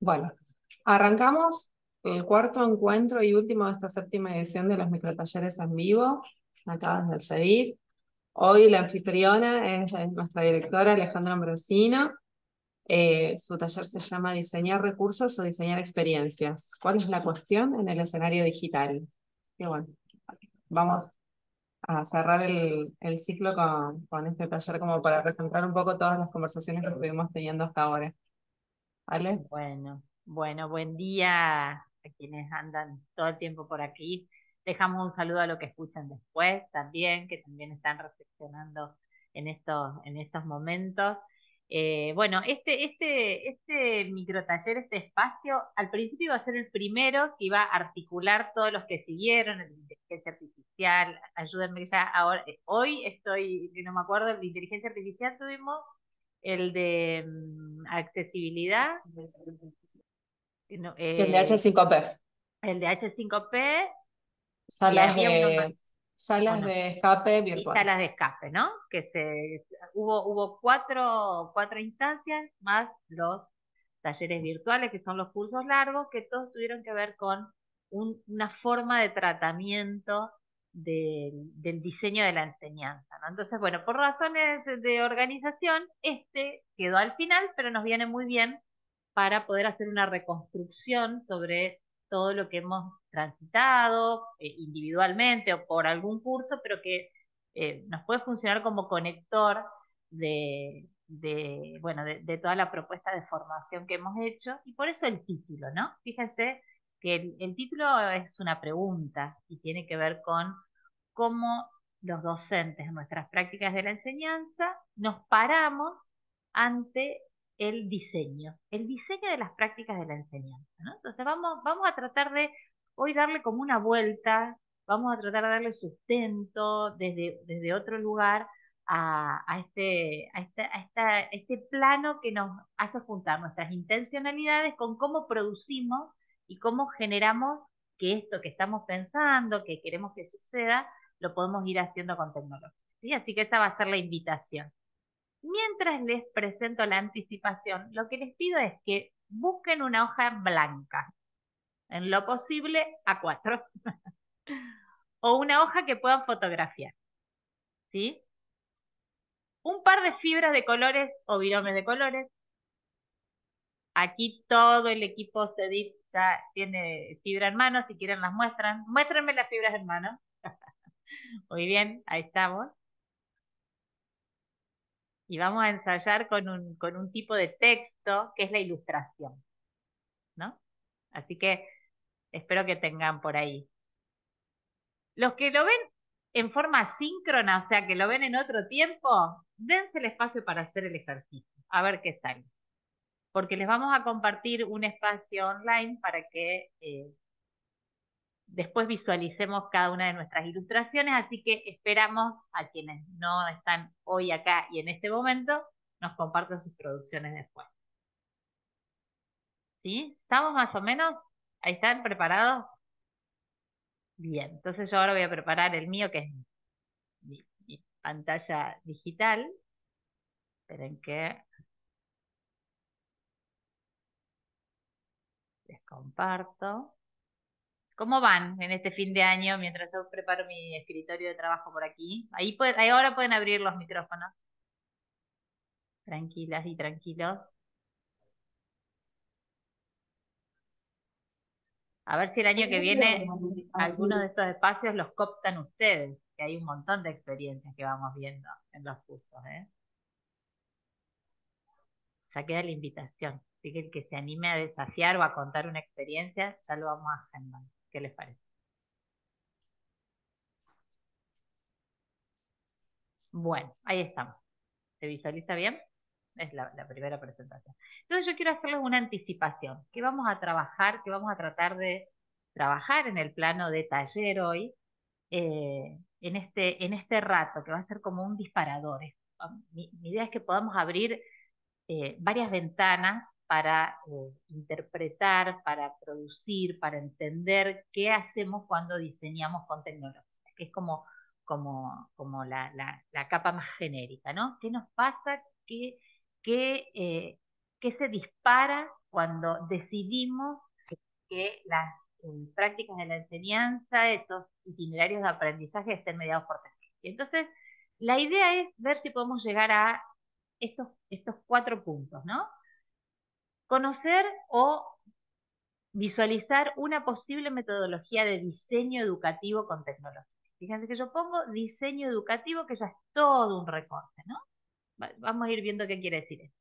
Bueno, arrancamos el cuarto encuentro y último de esta séptima edición de los microtalleres en vivo, acá desde el. Hoy la anfitriona es, nuestra directora Alejandra Ambrosino. Eh, su taller se llama Diseñar recursos o diseñar experiencias. ¿Cuál es la cuestión en el escenario digital? Y bueno, vamos a cerrar el, el ciclo con, con este taller como para presentar un poco todas las conversaciones que estuvimos teniendo hasta ahora. Bueno, bueno, buen día a quienes andan todo el tiempo por aquí. Dejamos un saludo a los que escuchan después también, que también están reflexionando en estos, en estos momentos. Eh, bueno, este, este, este microtaller, este espacio, al principio iba a ser el primero que iba a articular todos los que siguieron, el de inteligencia artificial, ayúdenme ya ahora, hoy estoy, no me acuerdo, el de inteligencia artificial tuvimos el de mm, accesibilidad. el de H5P. El de H5P. Salas de, salas de escape virtuales. Salas de escape, ¿no? Que se, hubo, hubo cuatro, cuatro instancias más los talleres virtuales, que son los cursos largos, que todos tuvieron que ver con una forma de tratamiento del diseño de la enseñanza. ¿no? Entonces, bueno, por razones de organización, este quedó al final, pero nos viene muy bien para poder hacer una reconstrucción sobre todo lo que hemos transitado eh, individualmente o por algún curso, pero que eh, nos puede funcionar como conector de, bueno, de, toda la propuesta de formación que hemos hecho, y por eso el título, ¿no? Fíjense que el título es una pregunta y tiene que ver con cómo los docentes en nuestras prácticas de la enseñanza nos paramos ante el diseño, el diseño de las prácticas de la enseñanza. Entonces vamos, vamos a tratar de hoy darle como una vuelta, vamos a tratar de darle sustento desde, desde otro lugar a, este, a, a este plano que nos hace juntar nuestras intencionalidades con cómo producimos y cómo generamos que esto que estamos pensando, que queremos que suceda, lo podemos ir haciendo con tecnología. ¿sí? Así que esa va a ser la invitación. Mientras les presento la anticipación, lo que les pido es que busquen una hoja blanca, en lo posible a cuatro, o una hoja que puedan fotografiar. ¿sí? Un par de fibras de colores o viromes de colores. Aquí todo el equipo CEDIT ya tiene fibra en mano, si quieren las muestran. Muéstrenme las fibras en mano. Muy bien, ahí estamos. Y vamos a ensayar con un, con un tipo de texto que es la ilustración. ¿No? Así que espero que tengan por ahí. Los que lo ven en forma síncrona, o sea, que lo ven en otro tiempo, dense el espacio para hacer el ejercicio, a ver qué sale. Porque les vamos a compartir un espacio online para que eh, después visualicemos cada una de nuestras ilustraciones, así que esperamos a quienes no están hoy acá y en este momento nos compartan sus producciones después. ¿Sí? ¿Estamos más o menos? ¿Ahí están preparados? Bien, entonces yo ahora voy a preparar el mío, que es mi, pantalla digital. Esperen que les comparto. ¿Cómo van en este fin de año mientras yo preparo mi escritorio de trabajo por aquí? Ahí, ahí ahora pueden abrir los micrófonos. Tranquilas y tranquilos. A ver si el año que viene algunos de estos espacios los cooptan ustedes, que hay un montón de experiencias que vamos viendo en los cursos. ¿eh? Ya queda la invitación. Así que el que se anime a desafiar o a contar una experiencia, ya lo vamos a agendar. ¿Qué les parece? Bueno, ahí estamos. ¿Se visualiza bien? Es la, primera presentación. Entonces yo quiero hacerles una anticipación, que vamos a trabajar, que vamos a tratar de trabajar en el plano de taller hoy, eh, en, este, en este rato, que va a ser como un disparador. Mi, idea es que podamos abrir eh, varias ventanas para eh, interpretar, para producir, para entender qué hacemos cuando diseñamos con tecnología, que es como, como, como la, la, capa más genérica, ¿no? ¿Qué nos pasa? ¿Qué, eh, se dispara cuando decidimos que las eh, prácticas de la enseñanza, estos itinerarios de aprendizaje estén mediados por tecnología. Entonces, la idea es ver si podemos llegar a estos, estos cuatro puntos, ¿no? Conocer o visualizar una posible metodología de diseño educativo con tecnología. Fíjense que yo pongo diseño educativo, que ya es todo un recorte, ¿no? Vamos a ir viendo qué quiere decir esto.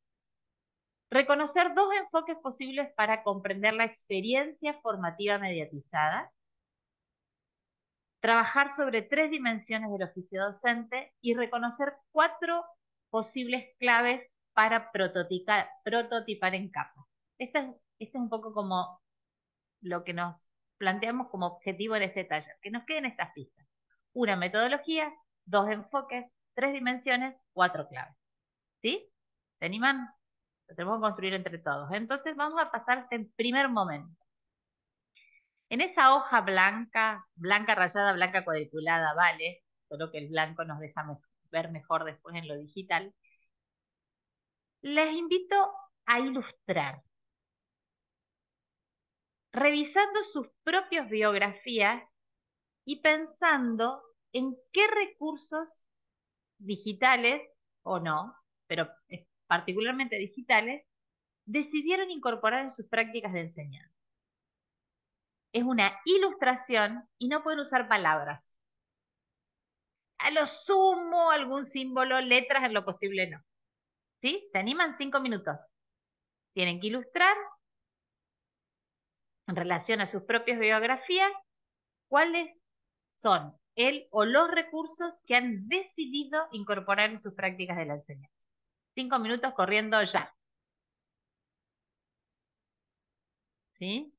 Reconocer dos enfoques posibles para comprender la experiencia formativa mediatizada. Trabajar sobre tres dimensiones del oficio docente y reconocer cuatro posibles claves para prototipar, en capa. Este es, este es un poco como lo que nos planteamos como objetivo en este taller, que nos queden estas pistas. Una metodología, dos enfoques, tres dimensiones, cuatro claves. ¿Sí? ¿Se animan? Lo tenemos que construir entre todos. Entonces vamos a pasar este primer momento. En esa hoja blanca, blanca rayada, blanca cuadriculada, vale, solo que el blanco nos deja ver mejor después en lo digital, les invito a ilustrar revisando sus propias biografías y pensando en qué recursos digitales o no, pero particularmente digitales, decidieron incorporar en sus prácticas de enseñanza. Es una ilustración y no pueden usar palabras. A lo sumo, algún símbolo, letras, en lo posible no. ¿Sí? ¿Se animan? Cinco minutos. Tienen que ilustrar en relación a sus propias biografías, cuáles son él o los recursos que han decidido incorporar en sus prácticas de la enseñanza. Cinco minutos corriendo ya. ¿Sí?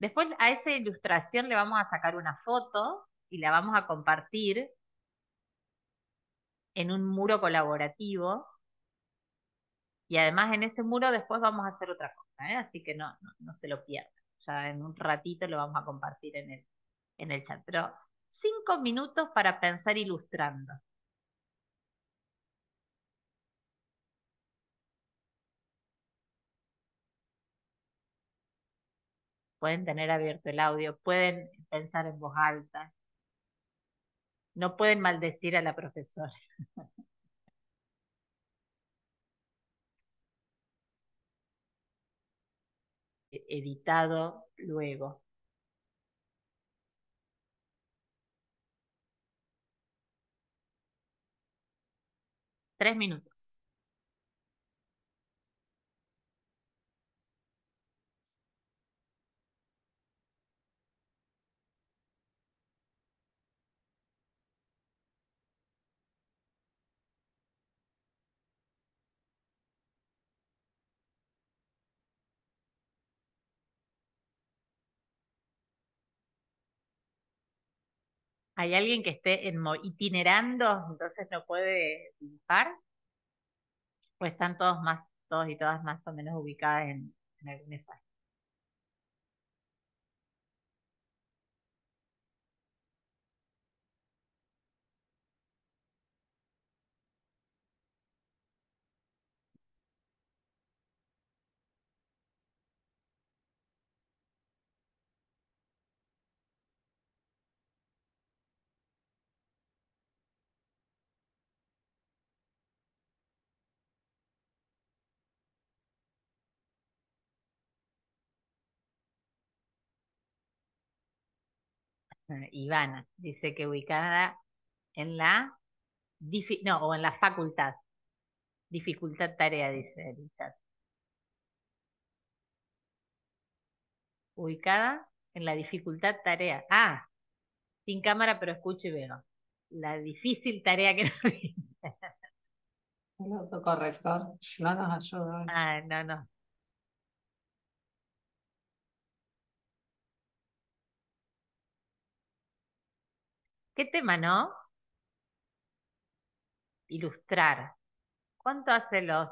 Después a esa ilustración le vamos a sacar una foto y la vamos a compartir en un muro colaborativo. Y además en ese muro después vamos a hacer otra cosa. ¿eh? así que no, no, se lo pierdan. Ya en un ratito lo vamos a compartir en el, en el chat. Pero cinco minutos para pensar ilustrando. Pueden tener abierto el audio, pueden pensar en voz alta. No pueden maldecir a la profesora. editado luego. Tres minutos. ¿Hay alguien que esté en itinerando, entonces no puede dibujar? ¿O están todos más, todos y todas más o menos ubicadas en, en algún espacio? Ivana, dice que ubicada en la, no, o en la facultad. Dificultad tarea, dice el Ubicada en la dificultad tarea. Ah, sin cámara, pero escucho y veo. La difícil tarea que nos El autocorrector no nos ayuda. Ah, no, no. ¿Qué tema, no? Ilustrar. ¿Cuánto hace los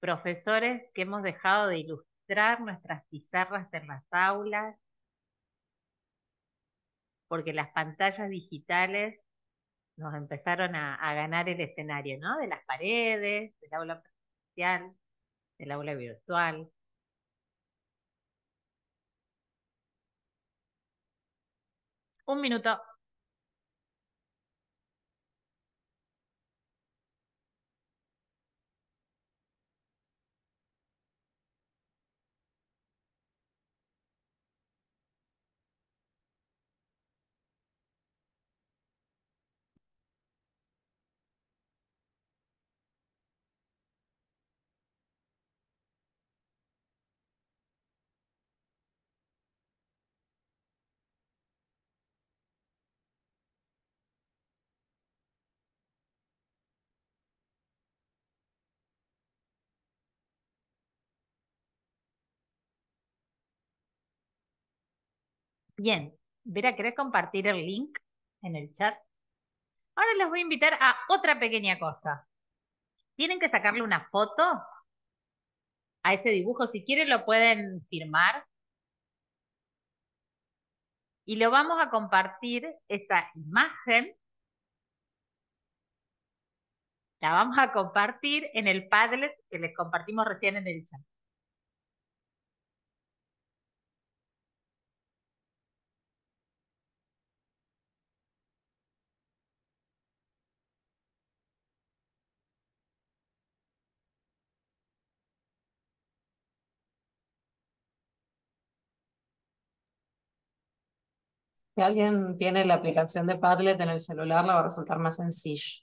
profesores que hemos dejado de ilustrar nuestras pizarras en las aulas? Porque las pantallas digitales nos empezaron a, ganar el escenario, ¿no? De las paredes, del aula presencial. el aula virtual. Un minuto. Bien, Vera, ¿querés compartir el link en el chat? Ahora les voy a invitar a otra pequeña cosa. Tienen que sacarle una foto a ese dibujo. Si quieren lo pueden firmar. Y lo vamos a compartir, esa imagen, la vamos a compartir en el Padlet que les compartimos recién en el chat. Si alguien tiene la aplicación de Padlet en el celular, la va a resultar más sencillo.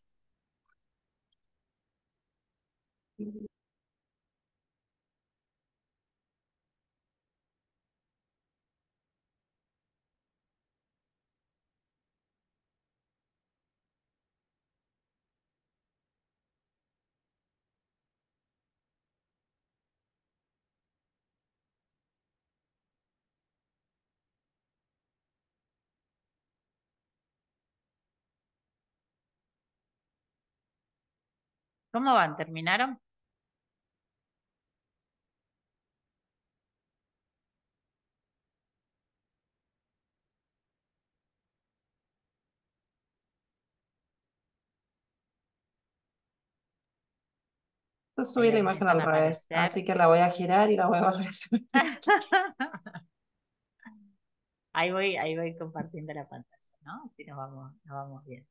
¿Cómo van? ¿Terminaron? Yo subí la imagen al revés, así que la voy a girar y la voy a volver a subir. ahí voy, ahí voy compartiendo la pantalla, ¿no? Así nos vamos, nos vamos bien.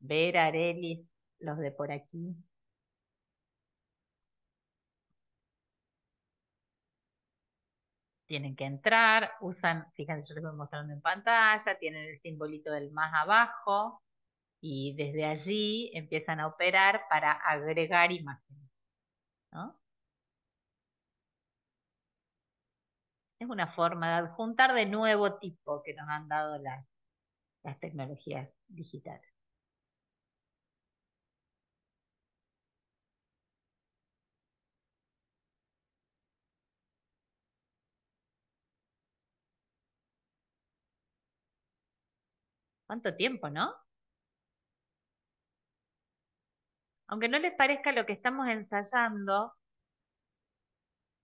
Ver, Areli, los de por aquí. Tienen que entrar, usan, fíjense, yo les voy mostrando en pantalla, tienen el simbolito del más abajo y desde allí empiezan a operar para agregar imágenes. Es una forma de adjuntar de nuevo tipo que nos han dado las, las tecnologías digitales. ¿Cuánto tiempo, no? Aunque no les parezca lo que estamos ensayando,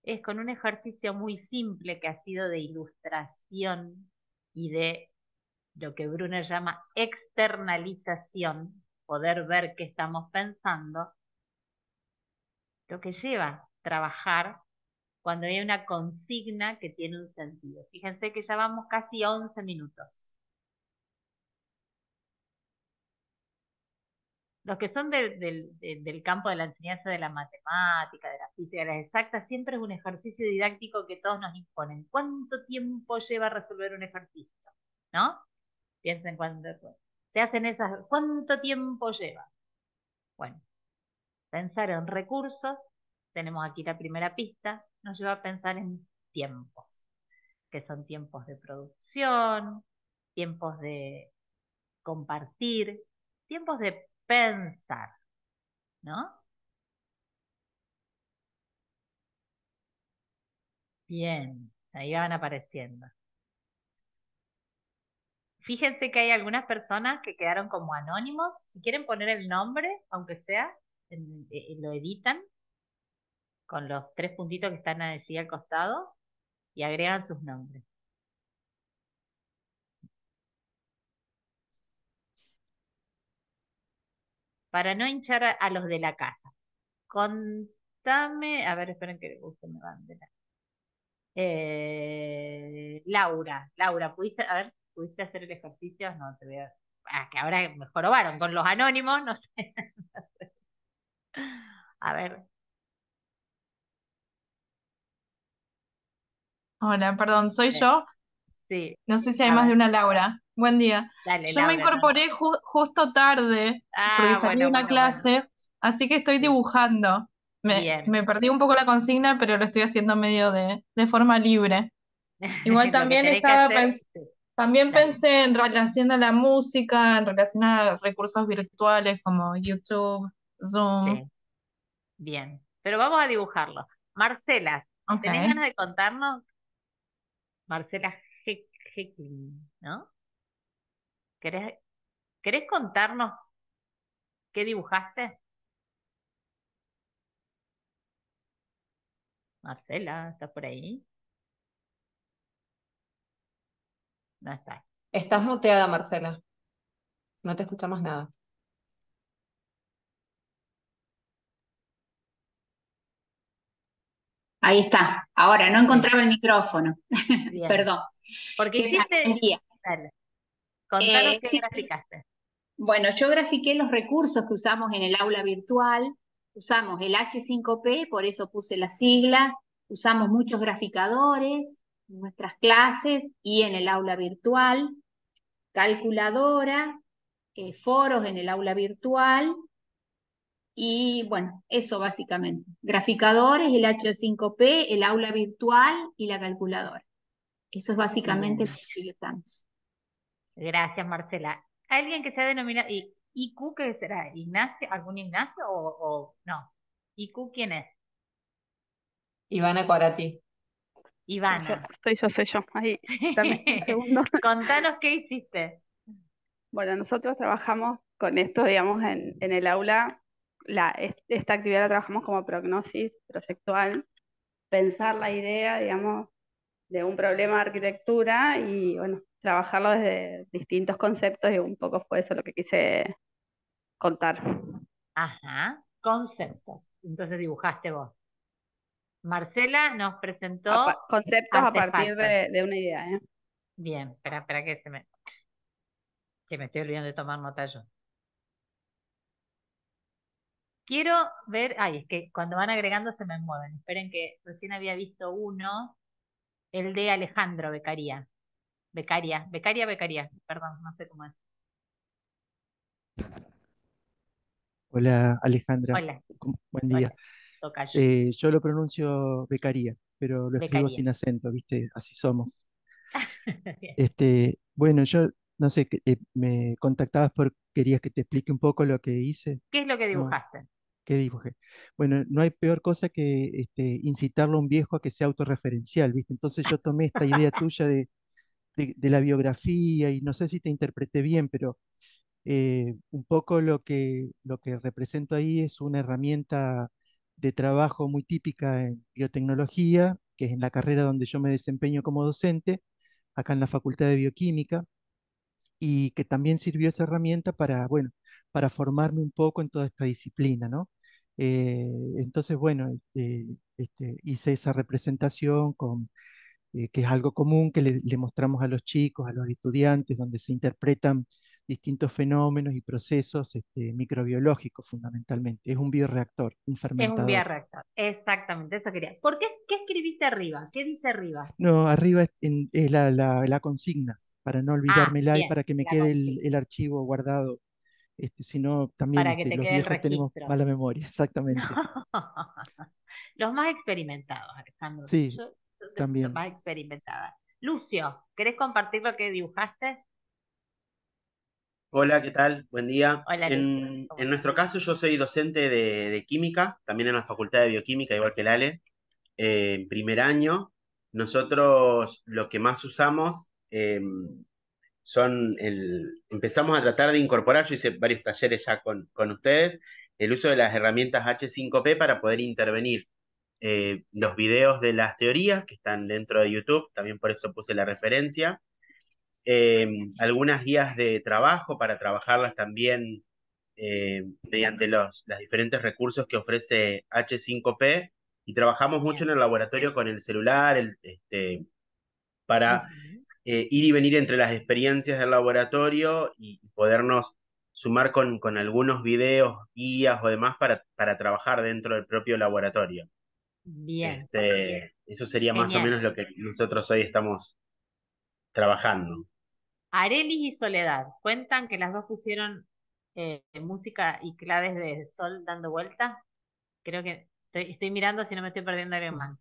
es con un ejercicio muy simple que ha sido de ilustración y de lo que Brunner llama externalización, poder ver qué estamos pensando, lo que lleva trabajar cuando hay una consigna que tiene un sentido. Fíjense que ya vamos casi 11 minutos. los que son del campo de la enseñanza de la matemática, de la física, de las exactas, siempre es un ejercicio didáctico que todos nos imponen. ¿Cuánto tiempo lleva resolver un ejercicio? ¿No? Piensen se hacen esas, ¿cuánto tiempo lleva? Bueno, pensar en recursos, tenemos aquí la primera pista, nos lleva a pensar en tiempos, que son tiempos de producción, tiempos de compartir, tiempos de pensar, ¿no? Bien, ahí van apareciendo. Fíjense que hay algunas personas que quedaron como anónimos. Si quieren poner el nombre, aunque sea, lo editan con los tres puntitos que están allí al costado y agregan sus nombres. para no hinchar a, los de la casa. Contame, a ver, esperen que usted me van de la... Eh, Laura, Laura, ¿pudiste, a ver, ¿pudiste hacer el ejercicio? No, te veo. Ah, que ahora me jorobaron con los anónimos, no sé. A ver. Hola, perdón, ¿soy yo? Sí, No sé si hay a más de una Laura. Buen día. dale, Yo me no. incorporé ju- justo tarde porque Ah, salí de una bueno, bueno. clase, así que estoy dibujando. Me, me perdí un poco la consigna, pero lo estoy haciendo medio de, de forma libre. Igual también estaba hacer, pens- sí, también pensé en relación a la música, en relación a recursos virtuales como YouTube, Zoom. Sí, bien. Pero vamos a dibujarlo. Marcela. ¿tenés ganas de contarnos? Marcela He- Heckling, ¿no? ¿Querés, querés contarnos qué dibujaste? Marcela, ¿estás por ahí? No está. Estás muteada, Marcela. No te escuchamos nada. Ahí está. Ahora, no encontraba el micrófono. Perdón. Porque hiciste, contanos Eh, qué sí, graficaste. bueno, yo grafiqué los recursos que usamos en el aula virtual. Usamos el H5P, por eso puse la sigla. Usamos muchos graficadores nuestras clases y en el aula virtual. Calculadora, eh, foros en el aula virtual. Y bueno, eso básicamente. Graficadores, el H5P, el aula virtual y la calculadora. Eso es básicamente lo que utilizamos. Gracias, Marcela. ¿Alguien que se ha denominado I- IQ, qué será? ¿Ignacio? ¿Algún Ignacio o, o no? ¿IQ quién es? Ivana Corati. Ivana. soy yo, soy yo. Ahí, dame un segundo. Contanos qué hiciste. Bueno, nosotros trabajamos con esto, digamos, en, en el aula. La, es- esta actividad la trabajamos como prognosis proyectual, pensar la idea, digamos, de un problema de arquitectura y, bueno, trabajarlo desde distintos conceptos y un poco fue eso lo que quise contar. Ajá, conceptos. Entonces dibujaste vos. Marcela nos presentó conceptos a partir de, de una idea, ¿eh? Bien, espera, espera que se me, que me estoy olvidando de tomar nota yo. Quiero ver, ay, es que cuando van agregando se me mueven. Esperen que recién había visto uno, el de Alejandro Becaría. Becaria, Becaria, Becaria, perdón, no sé cómo es. Hola Alejandra, Hola, ¿cómo- buen día. hola, tocayo, Eh, yo lo pronuncio becaría, pero lo escribo sin acento, ¿viste? Así somos. Este, bueno, yo no sé, eh, me contactabas porque querías que te explique un poco lo que hice, ¿Qué es lo que ¿no? dibujaste? ¿Qué dibujé? Bueno, no hay peor cosa que este, incitarlo a un viejo a que sea autorreferencial, ¿viste? Entonces yo tomé esta idea tuya de, de- de la biografía y no sé si te interpreté bien, pero eh, un poco lo que, lo que represento ahí es una herramienta de trabajo muy típica en biotecnología, que es en la carrera donde yo me desempeño como docente, acá en la Facultad de Bioquímica, y que también sirvió esa herramienta para, bueno, para formarme un poco en toda esta disciplina, ¿no? Eh, entonces, bueno, este, este, hice esa representación con, eh, que es algo común que le, le mostramos a los chicos, a los estudiantes, donde se interpretan distintos fenómenos y procesos este, microbiológicos fundamentalmente. Es un bioreactor, un Es un fermentador. bioreactor. Exactamente, eso quería. ¿Por qué, qué escribiste arriba? ¿Qué dice arriba? No, arriba es, en- es la, la- la consigna, para no Ah, olvidármela y bien, para que me quede el, archivo guardado. Este, si no, también Para que este, te los quede el tenemos mala memoria, exactamente. Los más experimentados, Alejandro. Sí, Yo, también. más experimentada. Lucio, ¿querés compartir lo que dibujaste? Hola, ¿qué tal? Buen día. Hola. En, ¿Cómo en nuestro caso, yo soy docente de, de química, también en la Facultad de Bioquímica, igual que el Ale, eh, en primer año. Nosotros lo que más usamos eh, son el, empezamos a tratar de incorporar, yo hice varios talleres ya con, con ustedes, el uso de las herramientas H5P para poder intervenir eh, los videos de las teorías que están dentro de YouTube, también por eso puse la referencia eh, algunas guías de trabajo para trabajarlas también eh, mediante los, los diferentes recursos que ofrece H5P y trabajamos mucho en el laboratorio con el celular el, este, para eh, ir y venir entre las experiencias del laboratorio y podernos sumar con, con algunos videos, guías o demás para, para trabajar dentro del propio laboratorio. Bien. Este, eso sería más o menos lo que nosotros hoy estamos trabajando. Arelis y Soledad cuentan que las dos pusieron eh, música y claves de sol dando vuelta. Creo que estoy, mirando si no me estoy perdiendo algo más.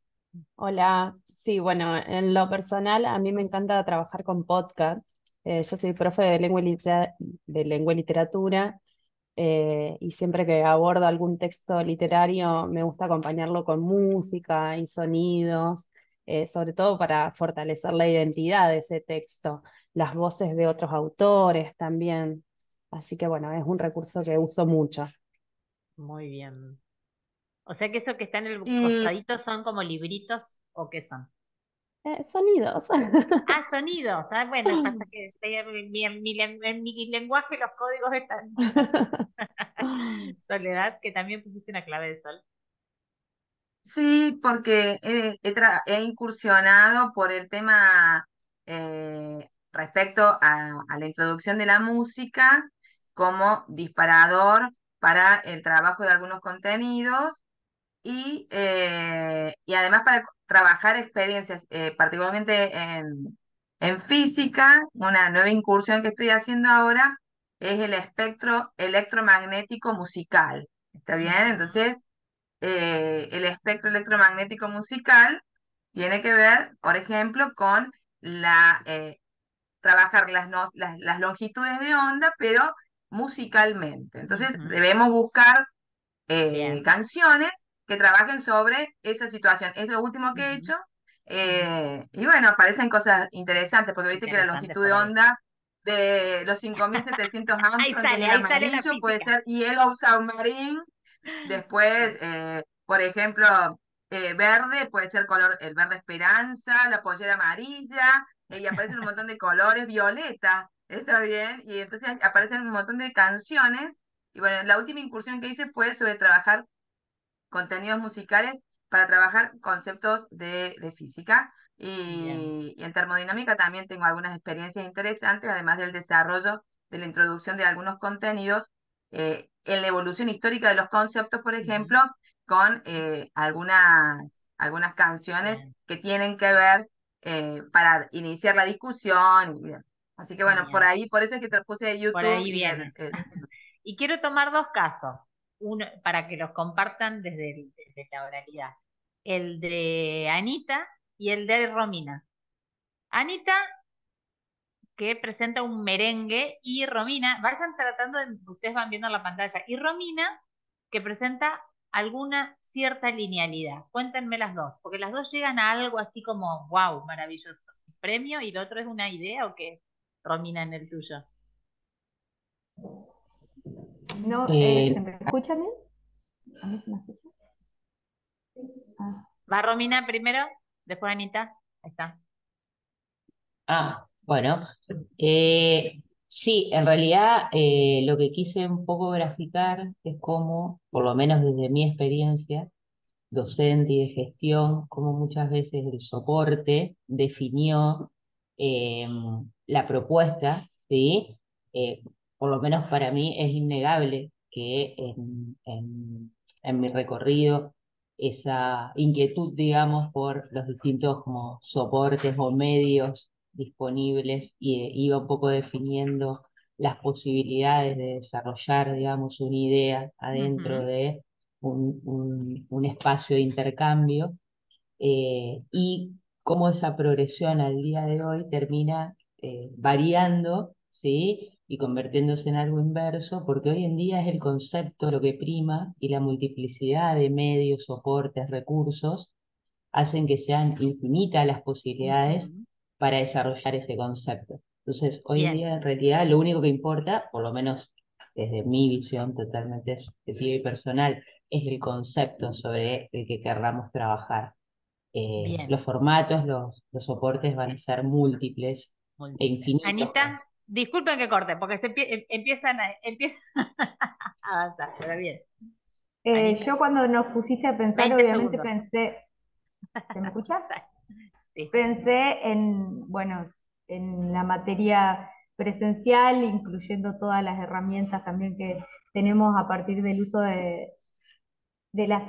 Hola, sí, bueno, en lo personal a mí me encanta trabajar con podcast. Eh, yo soy profe de lengua y, literatura eh, y siempre que abordo algún texto literario me gusta acompañarlo con música y sonidos, sobre todo para fortalecer la identidad de ese texto, las voces de otros autores también. Así que bueno, es un recurso que uso mucho. Muy bien. O sea que eso que está en el costadito son como libritos o qué son? Eh, sonidos. Ah, sonidos. Ah, bueno, pasa que en mi, en, mi, lenguaje los códigos están. Soledad, que también pusiste una clave de sol. Sí, porque he, incursionado por el tema eh, respecto a, la introducción de la música como disparador para el trabajo de algunos contenidos y, eh, y además para trabajar experiencias, eh, particularmente en, en física, una nueva incursión que estoy haciendo ahora es el espectro electromagnético musical. ¿Está bien? Entonces, eh, el espectro electromagnético musical tiene que ver, por ejemplo, con la, trabajar las, las, longitudes de onda, pero musicalmente. Entonces, debemos buscar canciones que trabajen sobre esa situación. Es lo último que he hecho. Eh, y bueno, aparecen cosas interesantes, porque viste que la longitud de onda de los 5700 Armstrong, puede ser Yellow Submarine. Después, eh, por ejemplo, eh, verde puede ser color, el verde esperanza, la pollera amarilla, y aparecen un montón de colores, violeta, ¿está bien? Y entonces aparecen un montón de canciones. Y bueno, la última incursión que hice fue sobre trabajar contenidos musicales para trabajar conceptos de, física. Y, en termodinámica también tengo algunas experiencias interesantes, además del desarrollo de la introducción de algunos contenidos eh, en la evolución histórica de los conceptos, por ejemplo, con eh, algunas, algunas canciones que tienen que ver eh, para iniciar la discusión. Así que bueno, por ahí, por eso es que te puse YouTube. Por ahí viene. y quiero tomar dos casos uno, para que los compartan desde, la oralidad. El de Anita y el de Romina. Anita, que presenta un merengue, y Romina, vayan tratando, de, ustedes van viendo la pantalla, y Romina, que presenta alguna cierta linealidad. Cuéntenme las dos, porque las dos llegan a algo así como, wow, maravilloso. ¿Premio? ¿Y lo otro es una idea o qué, Romina, en el tuyo? No, eh, ¿se me escuchan? ¿A mí se me escucha? Ah. Va Romina primero, después Anita. Ahí está. Ah, bueno. Eh, sí, en realidad eh, lo que quise un poco graficar es cómo, por lo menos desde mi experiencia docente y de gestión, cómo muchas veces el soporte definió la propuesta, ¿sí? por lo menos para mí es innegable que en, mi recorrido esa inquietud, digamos, por los distintos como soportes o medios disponibles y iba un poco definiendo las posibilidades de desarrollar, digamos, una idea adentro de un, espacio de intercambio eh, y cómo esa progresión al día de hoy termina eh, variando, ¿sí? y convirtiéndose en algo inverso, porque hoy en día es el concepto lo que prima y la multiplicidad de medios, soportes, recursos hacen que sean infinitas las posibilidades para desarrollar ese concepto. Entonces, hoy en día en realidad lo único que importa, por lo menos desde mi visión totalmente subjetiva y personal, es el concepto sobre el que querramos trabajar. Eh, los formatos, los, los soportes van a ser múltiples e infinitos. Anita, Disculpen que corte, porque se em, empiezan a, empiezan a avanzar, pero bien. Eh, yo cuando nos pusiste a pensar, obviamente pensé, ¿se me escucha? Pensé en, bueno, en la materia presencial, incluyendo todas las herramientas también que tenemos a partir del uso de, de las,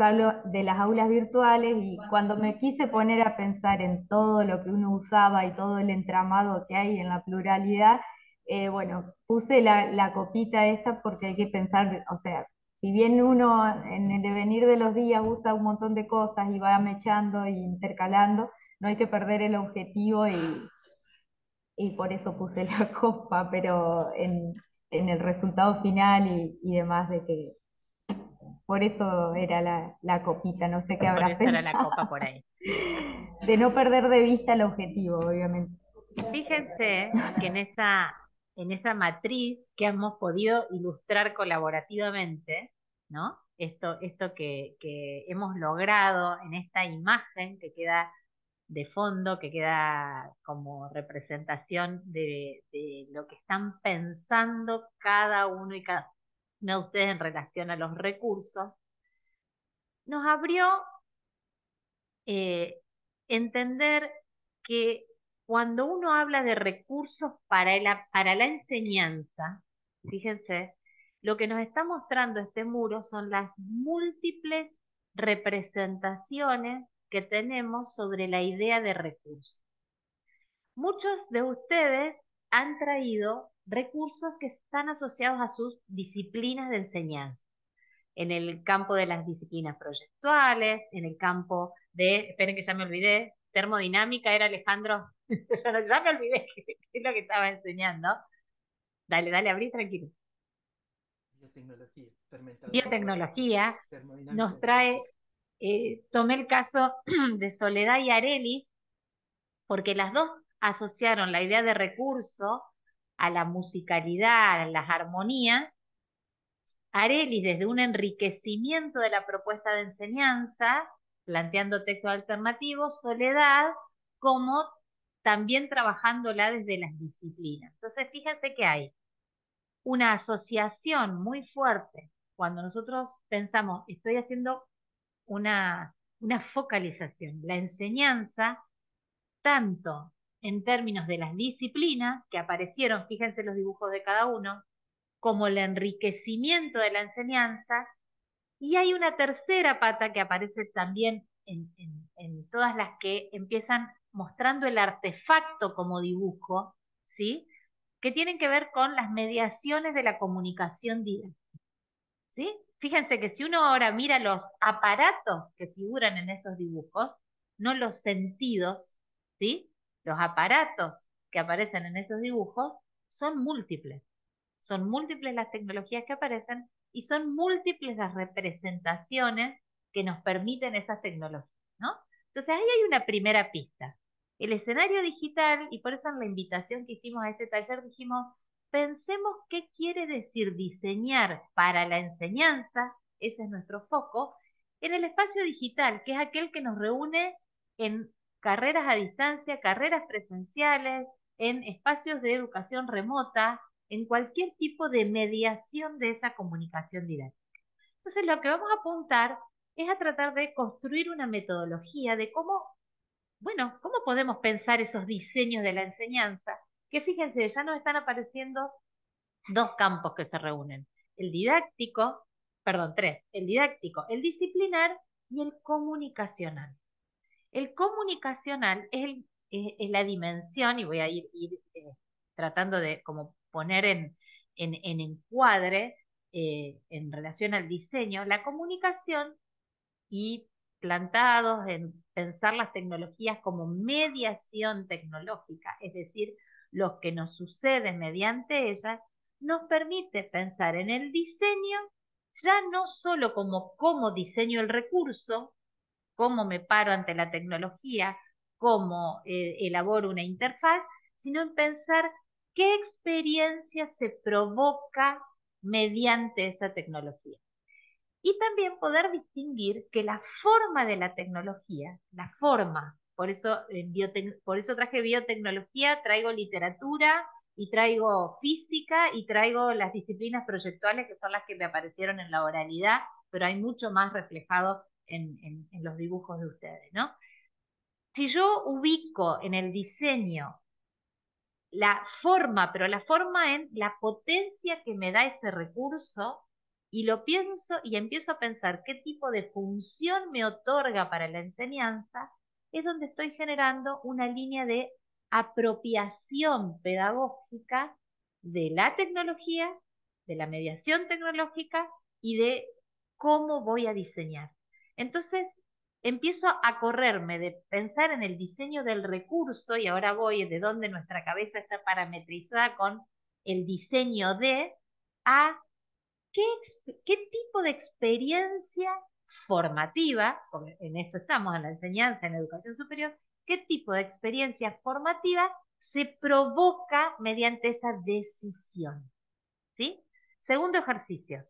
de las aulas virtuales. Y cuando me quise poner a pensar en todo lo que uno usaba y todo el entramado que hay en la pluralidad, eh, bueno, puse la, copita esta porque hay que pensar, o sea, si bien uno en el devenir de los días usa un montón de cosas y va mechando e intercalando, no hay que perder el objetivo y, y por eso puse la copa, pero en, el resultado final y, y demás de que por eso era la, copita, no sé qué habrá Por eso era la copa por ahí. De no perder de vista el objetivo, obviamente. Fíjense que en esa, en esa matriz que hemos podido ilustrar colaborativamente, ¿no? Esto, esto que, hemos logrado en esta imagen que queda de fondo, que queda como representación de, de lo que están pensando cada uno y cada a ustedes en relación a los recursos, nos abrió eh, entender que cuando uno habla de recursos para, para la enseñanza, fíjense, lo que nos está mostrando este muro son las múltiples representaciones que tenemos sobre la idea de recursos. Muchos de ustedes han traído recursos que están asociados a sus disciplinas de enseñanza. En el campo de las disciplinas proyectuales, en el campo de, esperen que ya me olvidé, termodinámica era Alejandro, ya, me olvidé qué es lo que estaba enseñando. Dale, dale, abrí tranquilo. Biotecnología. Biotecnología nos trae, eh, tomé el caso de Soledad y Arelis, porque las dos asociaron la idea de recurso a la musicalidad, a las armonías, Arelis desde un enriquecimiento de la propuesta de enseñanza, planteando textos alternativos, Soledad como también trabajándola desde las disciplinas. Entonces, fíjense que hay una asociación muy fuerte cuando nosotros pensamos, estoy haciendo una, una focalización, la enseñanza, tanto en términos de las disciplinas que aparecieron, fíjense los dibujos de cada uno, como el enriquecimiento de la enseñanza, y hay una tercera pata que aparece también en, todas las que empiezan mostrando el artefacto como dibujo, ¿sí? que tienen que ver con las mediaciones de la comunicación didáctica. ¿sí? Fíjense que si uno ahora mira los aparatos que figuran en esos dibujos, no los sentidos, ¿sí? Los aparatos que aparecen en esos dibujos son múltiples. Son múltiples las tecnologías que aparecen y son múltiples las representaciones que nos permiten esas tecnologías, ¿no? Entonces ahí hay una primera pista. El escenario digital, y por eso en la invitación que hicimos a este taller dijimos, pensemos qué quiere decir diseñar para la enseñanza, ese es nuestro foco, en el espacio digital, que es aquel que nos reúne en carreras a distancia, carreras presenciales, en espacios de educación remota, en cualquier tipo de mediación de esa comunicación didáctica. Entonces, lo que vamos a apuntar es a tratar de construir una metodología de cómo, bueno, cómo podemos pensar esos diseños de la enseñanza, que fíjense, ya nos están apareciendo dos campos que se reúnen, el didáctico, perdón, tres, el didáctico, el disciplinar y el comunicacional. El comunicacional es, la dimensión, y voy a ir, eh, tratando de como poner en, encuadre eh, en relación al diseño, la comunicación y plantados en pensar las tecnologías como mediación tecnológica, es decir, lo que nos sucede mediante ellas, nos permite pensar en el diseño ya no solo como cómo diseño el recurso, cómo me paro ante la tecnología, cómo eh, elaboro una interfaz, sino en pensar qué experiencia se provoca mediante esa tecnología. Y también poder distinguir que la forma de la tecnología, la forma, por eso, por eso traje biotecnología, traigo literatura y traigo física y traigo las disciplinas proyectuales que son las que me aparecieron en la oralidad, pero hay mucho más reflejado en, en los dibujos de ustedes, ¿no? Si yo ubico en el diseño la forma, pero la forma en la potencia que me da ese recurso y lo pienso y empiezo a pensar qué tipo de función me otorga para la enseñanza, es donde estoy generando una línea de apropiación pedagógica de la tecnología, de la mediación tecnológica y de cómo voy a diseñar. Entonces, empiezo a correrme de pensar en el diseño del recurso y ahora voy de donde nuestra cabeza está parametrizada con el diseño de a qué, qué tipo de experiencia formativa, porque en esto estamos, en la enseñanza, en la educación superior, qué tipo de experiencia formativa se provoca mediante esa decisión. ¿Sí? Segundo ejercicio.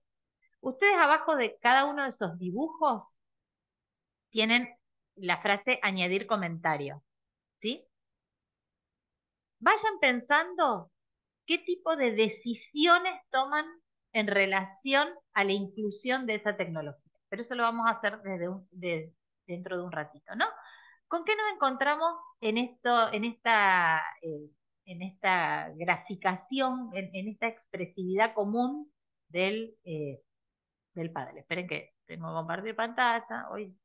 Ustedes abajo de cada uno de esos dibujos tienen la frase añadir comentario. ¿Sí? Vayan pensando qué tipo de decisiones toman en relación a la inclusión de esa tecnología. Pero eso lo vamos a hacer desde dentro de un ratito, ¿no? ¿Con qué nos encontramos en, esto, en, esta, eh, en esta graficación, en, esta expresividad común del, eh, del padre? Esperen que tengo que compartir pantalla. Hoy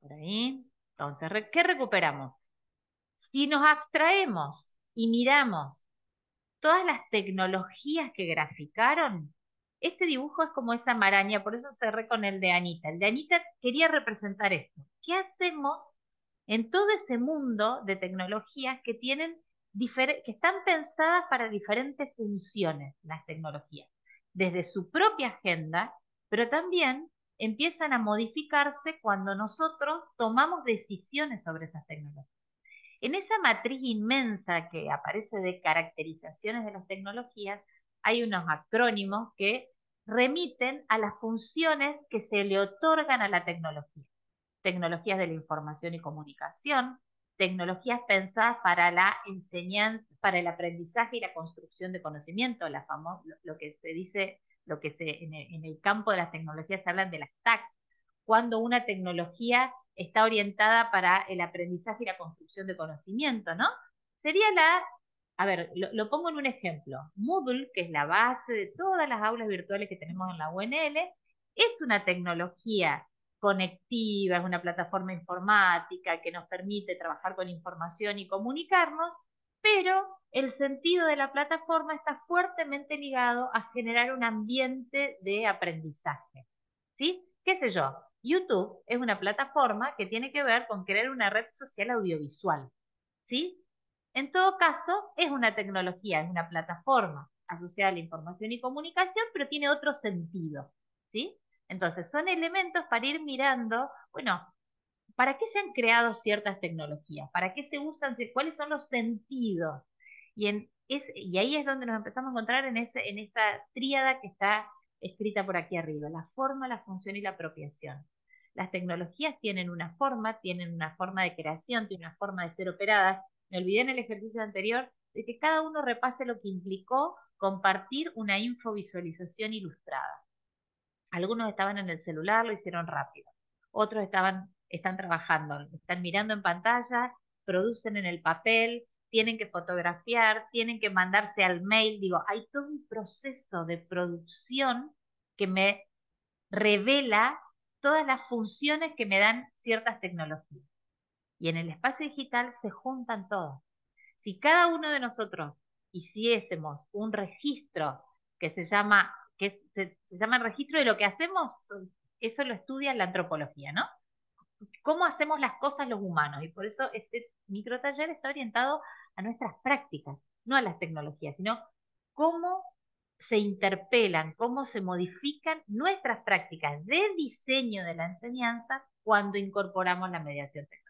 Por ahí. Entonces, ¿qué recuperamos? Si nos abstraemos y miramos todas las tecnologías que graficaron, este dibujo es como esa maraña, por eso cerré con el de Anita. El de Anita quería representar esto. ¿Qué hacemos en todo ese mundo de tecnologías que tienen que están pensadas para diferentes funciones, las tecnologías? Desde su propia agenda, pero también empiezan a modificarse cuando nosotros tomamos decisiones sobre esas tecnologías. En esa matriz inmensa que aparece de caracterizaciones de las tecnologías, hay unos acrónimos que remiten a las funciones que se le otorgan a la tecnología. Tecnologías de la información y comunicación, tecnologías pensadas para la enseñanza, para el aprendizaje y la construcción de conocimiento, lo que se dice en el, campo de las tecnologías se hablan de las TACs, cuando una tecnología está orientada para el aprendizaje y la construcción de conocimiento, ¿no? Sería la, a ver, lo, pongo en un ejemplo. Moodle, que es la base de todas las aulas virtuales que tenemos en la UNL, es una tecnología conectiva, es una plataforma informática que nos permite trabajar con información y comunicarnos, pero el sentido de la plataforma está fuertemente ligado a generar un ambiente de aprendizaje. ¿Sí? ¿Qué sé yo? YouTube es una plataforma que tiene que ver con crear una red social audiovisual. ¿Sí? En todo caso, es una tecnología, es una plataforma asociada a la información y comunicación, pero tiene otro sentido. ¿Sí? Entonces, son elementos para ir mirando, bueno, ¿para qué se han creado ciertas tecnologías? ¿Para qué se usan? ¿Cuáles son los sentidos? Y, ahí es donde nos empezamos a encontrar en, ese, en esta tríada que está escrita por aquí arriba, la forma, la función y la apropiación. Las tecnologías tienen una forma, tienen una forma de creación, tienen una forma de ser operadas. Me olvidé en el ejercicio anterior de que cada uno repase lo que implicó compartir una infovisualización ilustrada. Algunos estaban en el celular, lo hicieron rápido. Otros estaban están trabajando, están mirando en pantalla, producen en el papel, tienen que fotografiar, tienen que mandarse al mail. Digo, hay todo un proceso de producción que me revela todas las funciones que me dan ciertas tecnologías. Y en el espacio digital se juntan todas. Si cada uno de nosotros hiciésemos un registro que se llama, que se, se llama el registro de lo que hacemos, eso lo estudia la antropología, ¿no? cómo hacemos las cosas los humanos. Y por eso este microtaller está orientado a nuestras prácticas, no a las tecnologías, sino cómo se interpelan, cómo se modifican nuestras prácticas de diseño de la enseñanza cuando incorporamos la mediación tecnológica.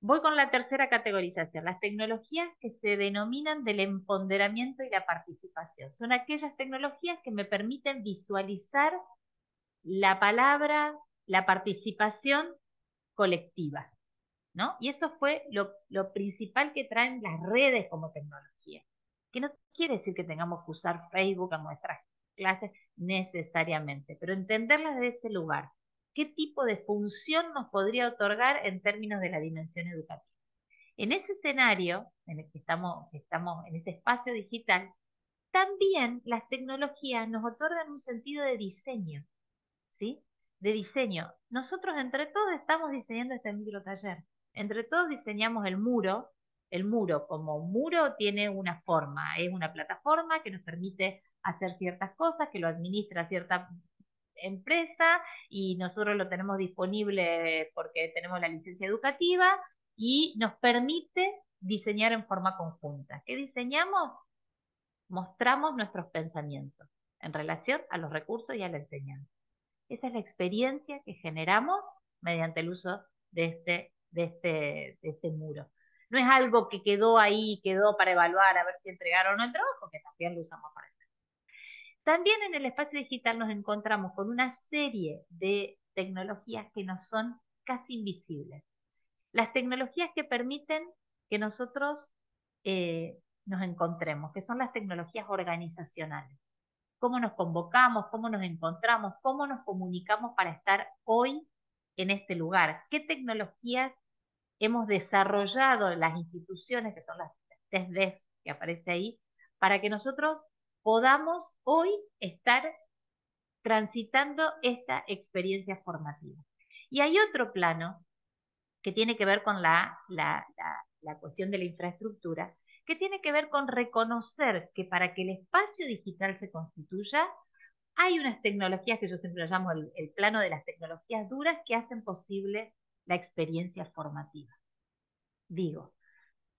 Voy con la tercera categorización, las tecnologías que se denominan del empoderamiento y la participación. Son aquellas tecnologías que me permiten visualizar la palabra la participación colectiva, ¿no? Y eso fue lo, lo principal que traen las redes como tecnología, que no quiere decir que tengamos que usar Facebook en nuestras clases necesariamente, pero entenderlas desde ese lugar. ¿Qué tipo de función nos podría otorgar en términos de la dimensión educativa? En ese escenario, en el que estamos, estamos en ese espacio digital, también las tecnologías nos otorgan un sentido de diseño, ¿sí? De diseño. Nosotros entre todos estamos diseñando este micro taller. Entre todos diseñamos el muro. El muro como muro tiene una forma, es una plataforma que nos permite hacer ciertas cosas, que lo administra cierta empresa y nosotros lo tenemos disponible porque tenemos la licencia educativa y nos permite diseñar en forma conjunta. ¿Qué diseñamos? Mostramos nuestros pensamientos en relación a los recursos y a la enseñanza. Esa es la experiencia que generamos mediante el uso de este, de este, de este muro. No es algo que quedó ahí, quedó para evaluar a ver si entregaron el trabajo, que también lo usamos para eso. También en el espacio digital nos encontramos con una serie de tecnologías que nos son casi invisibles. Las tecnologías que permiten que nosotros eh, nos encontremos, que son las tecnologías organizacionales. Cómo nos convocamos, cómo nos encontramos, cómo nos comunicamos para estar hoy en este lugar. ¿Qué tecnologías hemos desarrollado las instituciones, que son las test que aparece ahí, para que nosotros podamos hoy estar transitando esta experiencia formativa. Y hay otro plano que tiene que ver con la, la, cuestión de la infraestructura, que tiene que ver con reconocer que para que el espacio digital se constituya, hay unas tecnologías que yo siempre llamo el plano de las tecnologías duras que hacen posible la experiencia formativa. Digo,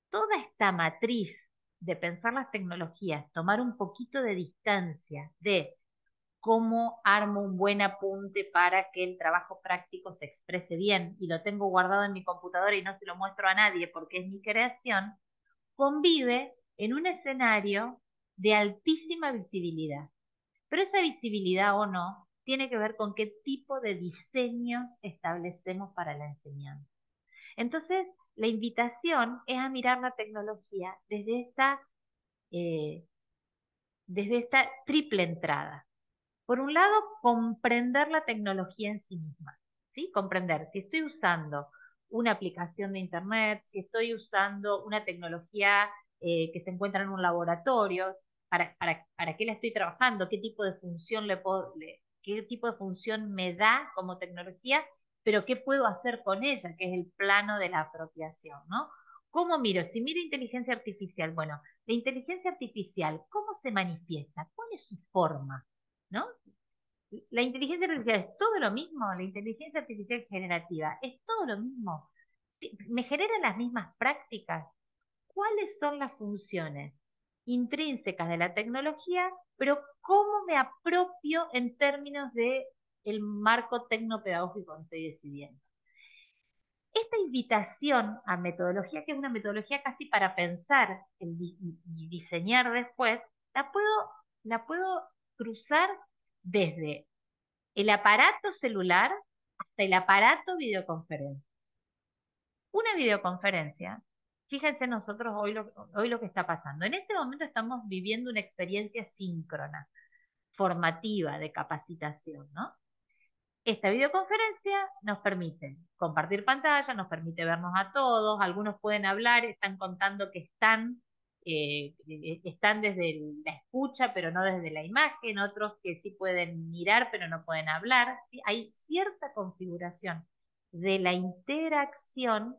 toda esta matriz de pensar las tecnologías, tomar un poquito de distancia de cómo armo un buen apunte para que el trabajo práctico se exprese bien y lo tengo guardado en mi computadora y no se lo muestro a nadie porque es mi creación, convive en un escenario de altísima visibilidad. Pero esa visibilidad o no tiene que ver con qué tipo de diseños establecemos para la enseñanza. Entonces, la invitación es a mirar la tecnología desde esta, eh, desde esta triple entrada. Por un lado, comprender la tecnología en sí misma, ¿sí? Comprender si estoy usando una aplicación de Internet, si estoy usando una tecnología eh, que se encuentra en un laboratorio, para, para, qué la estoy trabajando, qué tipo de función le puedo, qué tipo de función me da como tecnología pero ¿qué puedo hacer con ella? Que es el plano de la apropiación, ¿no? ¿Cómo miro? Si miro inteligencia artificial, bueno, la inteligencia artificial, ¿cómo se manifiesta? ¿Cuál es su forma? ¿No? La inteligencia artificial es todo lo mismo, la inteligencia artificial generativa es todo lo mismo. ¿Me generan las mismas prácticas? ¿Cuáles son las funciones intrínsecas de la tecnología, pero cómo me apropio en términos de el marco tecnopedagógico que estoy decidiendo. Esta invitación a metodología, que es una metodología casi para pensar y diseñar después, la puedo, la puedo cruzar desde el aparato celular hasta el aparato videoconferencia. Una videoconferencia, fíjense nosotros hoy lo, hoy lo que está pasando. En este momento estamos viviendo una experiencia síncrona, formativa, de capacitación, ¿no? Esta videoconferencia nos permite compartir pantalla, nos permite vernos a todos, algunos pueden hablar, están contando que están, eh, están desde la escucha, pero no desde la imagen, otros que sí pueden mirar, pero no pueden hablar. Hay cierta configuración de la interacción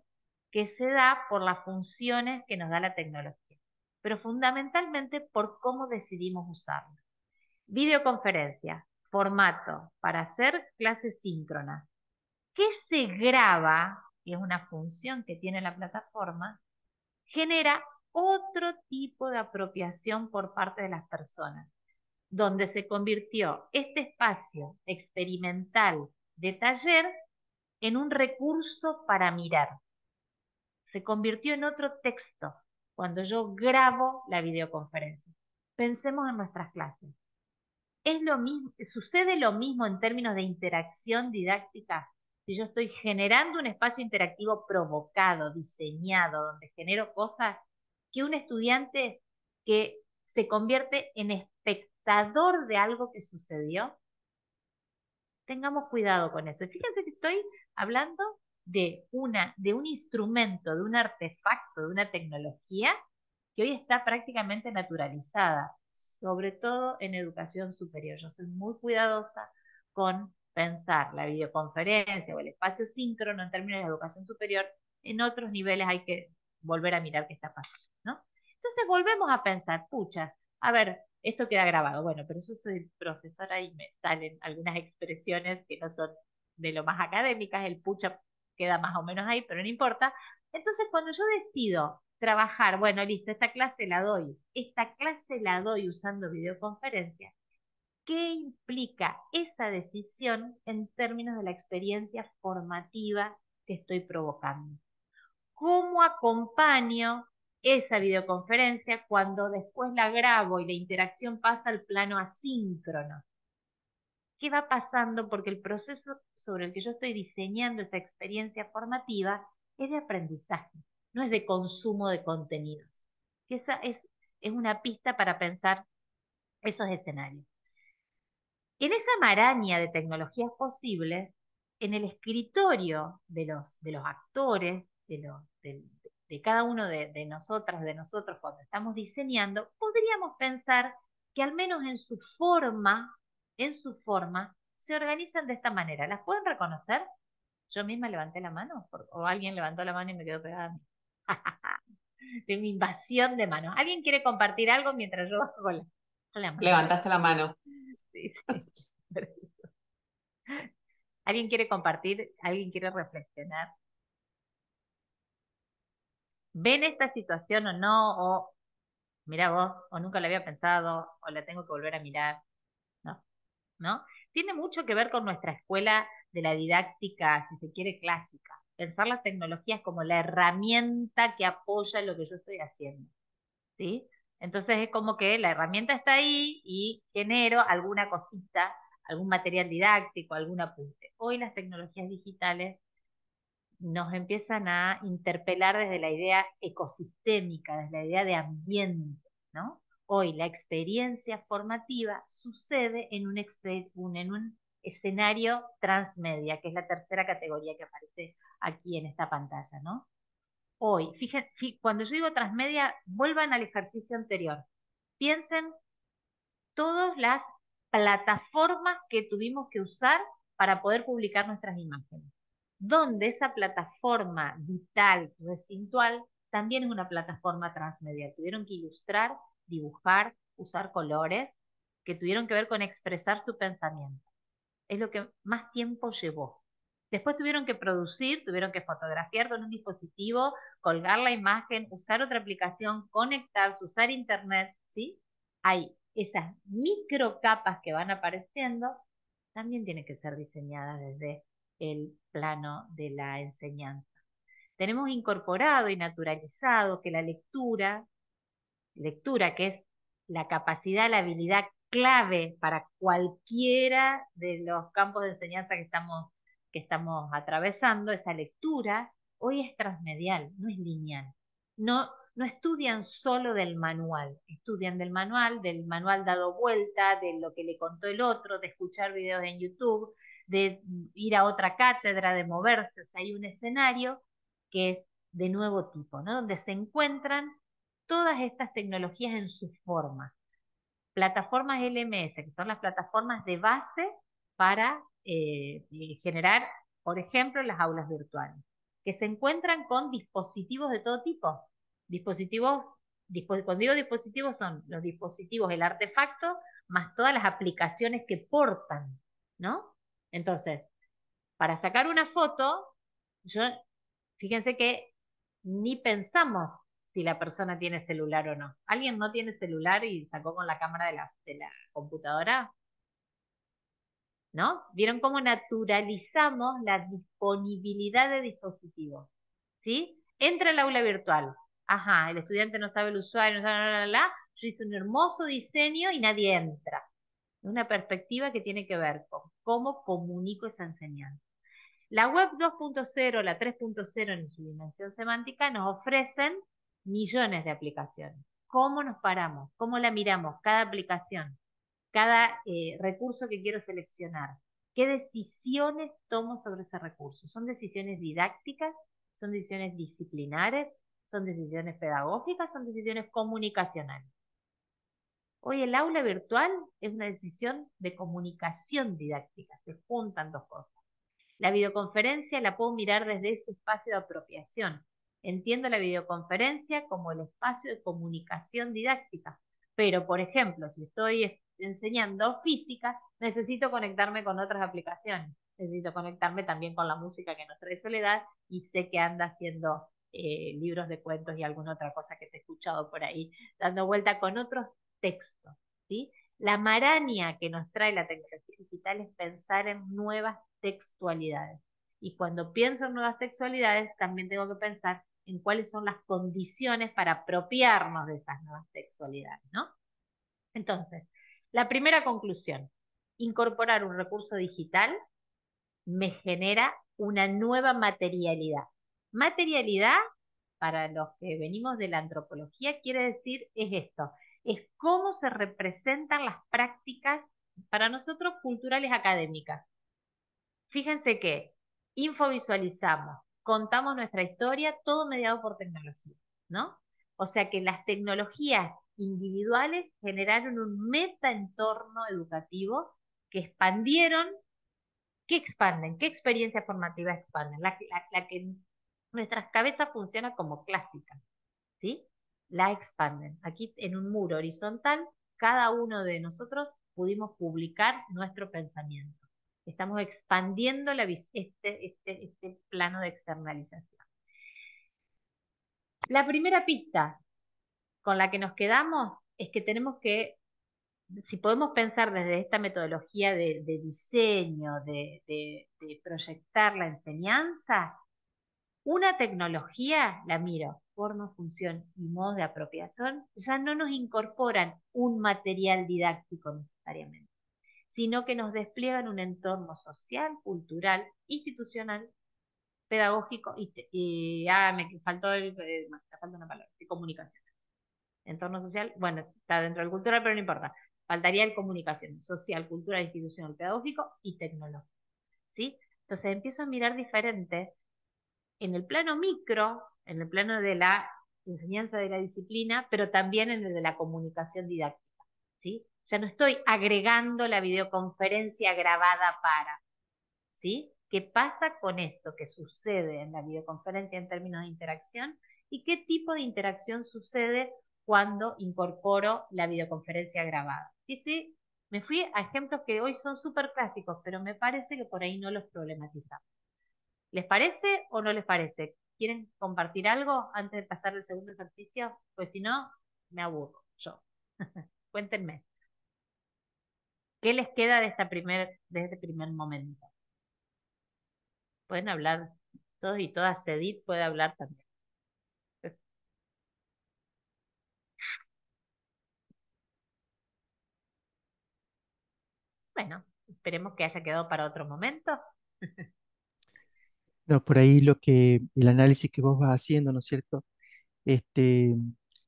que se da por las funciones que nos da la tecnología, pero fundamentalmente por cómo decidimos usarla. Videoconferencia, formato para hacer clases síncronas. ¿Qué se graba, que es una función que tiene la plataforma, genera otro tipo de apropiación por parte de las personas, donde se convirtió este espacio experimental de taller en un recurso para mirar. Se convirtió en otro texto cuando yo grabo la videoconferencia. Pensemos en nuestras clases es lo mismo, sucede lo mismo en términos de interacción didáctica. Si yo estoy generando un espacio interactivo provocado, diseñado, donde genero cosas, que un estudiante que se convierte en espectador de algo que sucedió, tengamos cuidado con eso. Fíjense que estoy hablando de, una, de un instrumento, de un artefacto, de una tecnología que hoy está prácticamente naturalizada, sobre todo en educación superior. Yo soy muy cuidadosa con pensar la videoconferencia o el espacio síncrono en términos de educación superior. En otros niveles hay que volver a mirar qué está pasando, ¿no? Entonces volvemos a pensar, pucha, a ver, esto queda grabado. Bueno, pero yo soy profesora y me salen algunas expresiones que no son de lo más académicas, el pucha queda más o menos ahí, pero no importa. Entonces, cuando yo decido trabajar, bueno, listo, esta clase la doy, esta clase la doy usando videoconferencia, ¿qué implica esa decisión en términos de la experiencia formativa que estoy provocando? ¿Cómo acompaño esa videoconferencia cuando después la grabo y la interacción pasa al plano asíncrono. ¿Qué va pasando? Porque el proceso sobre el que yo estoy diseñando esa experiencia formativa es de aprendizaje, no es de consumo de contenidos. esa es, es una pista para pensar esos escenarios. En esa maraña de tecnologías posibles, en el escritorio de los, de los actores, de los, de cada uno de, nosotras, de nosotros, cuando estamos diseñando, podríamos pensar que al menos en su forma, en su forma, se organizan de esta manera. ¿Las pueden reconocer? Yo misma levanté la mano, o alguien levantó la mano y me quedó pegada a mí. de una invasión de manos. ¿Alguien quiere compartir algo mientras yo bajo la, la mano? Levantaste la mano. Sí, sí. ¿Alguien quiere compartir? ¿Alguien quiere reflexionar? ven esta situación o no, o mira vos, o nunca la había pensado, o la tengo que volver a mirar. No. Tiene mucho que ver con nuestra escuela de la didáctica, si se quiere, clásica. Pensar las tecnologías como la herramienta que apoya lo que yo estoy haciendo. ¿Sí? Entonces es como que la herramienta está ahí y genero alguna cosita, algún material didáctico, algún apunte. Hoy las tecnologías digitales nos empiezan a interpelar desde la idea ecosistémica, desde la idea de ambiente, ¿no? Hoy la experiencia formativa sucede en un, en un escenario transmedia, que es la tercera categoría que aparece aquí en esta pantalla, ¿no? Hoy, fíjense, cuando yo digo transmedia, vuelvan al ejercicio anterior. Piensen todas las plataformas que tuvimos que usar para poder publicar nuestras imágenes donde esa plataforma vital, recintual, también es una plataforma transmedia. Tuvieron que ilustrar, dibujar, usar colores, que tuvieron que ver con expresar su pensamiento. Es lo que más tiempo llevó. Después tuvieron que producir, tuvieron que fotografiar con un dispositivo, colgar la imagen, usar otra aplicación, conectarse, usar internet, ¿sí? Hay esas micro capas que van apareciendo, también tienen que ser diseñadas desde el plano de la enseñanza. Tenemos incorporado y naturalizado que la lectura, lectura que es la capacidad, la habilidad clave para cualquiera de los campos de enseñanza que estamos, que estamos atravesando, esa lectura, hoy es transmedial, no es lineal. No, no estudian solo del manual, estudian del manual, del manual dado vuelta, de lo que le contó el otro, de escuchar videos en YouTube, de ir a otra cátedra, de moverse. O sea, hay un escenario que es de nuevo tipo, ¿no? Donde se encuentran todas estas tecnologías en su forma. Plataformas LMS, que son las plataformas de base para eh, eh, generar, por ejemplo, las aulas virtuales, que se encuentran con dispositivos de todo tipo. Dispositivos, cuando digo dispositivos son los dispositivos, el artefacto, más todas las aplicaciones que portan, ¿no? Entonces, para sacar una foto, yo, fíjense que ni pensamos si la persona tiene celular o no. ¿Alguien no tiene celular y sacó con la cámara de la, de la computadora? ¿No? ¿Vieron cómo naturalizamos la disponibilidad de dispositivos? ¿Sí? Entra el aula virtual. Ajá, el estudiante no sabe el usuario, no sabe, la, la, la, Yo hice un hermoso diseño y nadie entra. una perspectiva que tiene que ver con cómo comunico esa enseñanza. La web 2.0, la 3.0 en su dimensión semántica nos ofrecen millones de aplicaciones. ¿Cómo nos paramos? ¿Cómo la miramos? Cada aplicación, cada eh, recurso que quiero seleccionar. ¿Qué decisiones tomo sobre ese recurso? ¿Son decisiones didácticas? ¿Son decisiones disciplinares? ¿Son decisiones pedagógicas? ¿Son decisiones comunicacionales? Hoy el aula virtual es una decisión de comunicación didáctica, se juntan dos cosas. La videoconferencia la puedo mirar desde ese espacio de apropiación. Entiendo la videoconferencia como el espacio de comunicación didáctica, pero por ejemplo, si estoy enseñando física, necesito conectarme con otras aplicaciones. Necesito conectarme también con la música que nos trae Soledad y sé que anda haciendo eh, libros de cuentos y alguna otra cosa que te he escuchado por ahí, dando vuelta con otros texto. ¿sí? La maraña que nos trae la tecnología digital es pensar en nuevas textualidades. Y cuando pienso en nuevas textualidades, también tengo que pensar en cuáles son las condiciones para apropiarnos de esas nuevas textualidades, ¿no? Entonces, la primera conclusión, incorporar un recurso digital me genera una nueva materialidad. Materialidad, para los que venimos de la antropología, quiere decir es esto, es cómo se representan las prácticas para nosotros culturales académicas. Fíjense que infovisualizamos, contamos nuestra historia, todo mediado por tecnología, ¿no? O sea que las tecnologías individuales generaron un metaentorno educativo que expandieron, ¿qué expanden? ¿Qué experiencia formativa expanden? La, la que en nuestras cabezas funciona como clásica, ¿sí? la expanden. Aquí en un muro horizontal, cada uno de nosotros pudimos publicar nuestro pensamiento. Estamos expandiendo este, este, este plano de externalización. La primera pista con la que nos quedamos es que tenemos que, si podemos pensar desde esta metodología de, diseño, de proyectar la enseñanza, una tecnología, la miro, forma, función y modo de apropiación, ya no nos incorporan un material didáctico necesariamente, sino que nos despliegan un entorno social, cultural, institucional, pedagógico y, ah, me faltó el, eh, falta una palabra, comunicación. Entorno social, bueno, está dentro del cultural, pero no importa. Faltaría el comunicación, social, cultural, institucional, pedagógico y tecnológico. ¿Sí? Entonces empiezo a mirar diferente en el plano micro, en el plano de la enseñanza de la disciplina, pero también en el de la comunicación didáctica. ¿sí? Ya no estoy agregando la videoconferencia grabada para. ¿sí? ¿Qué pasa con esto que sucede en la videoconferencia en términos de interacción? ¿Y qué tipo de interacción sucede cuando incorporo la videoconferencia grabada? ¿Sí? Me fui a ejemplos que hoy son súper clásicos, pero me parece que por ahí no los problematizamos. ¿Les parece o no les parece? ¿Quieren compartir algo antes de pasar al segundo ejercicio? Pues si no, me aburro yo. Cuéntenme. ¿Qué les queda de, esta primer, este primer momento? Pueden hablar todos y todas. Cedit puede hablar también. Bueno, esperemos que haya quedado para otro momento. No, por ahí lo que, el análisis que vos vas haciendo, ¿no es cierto? Este,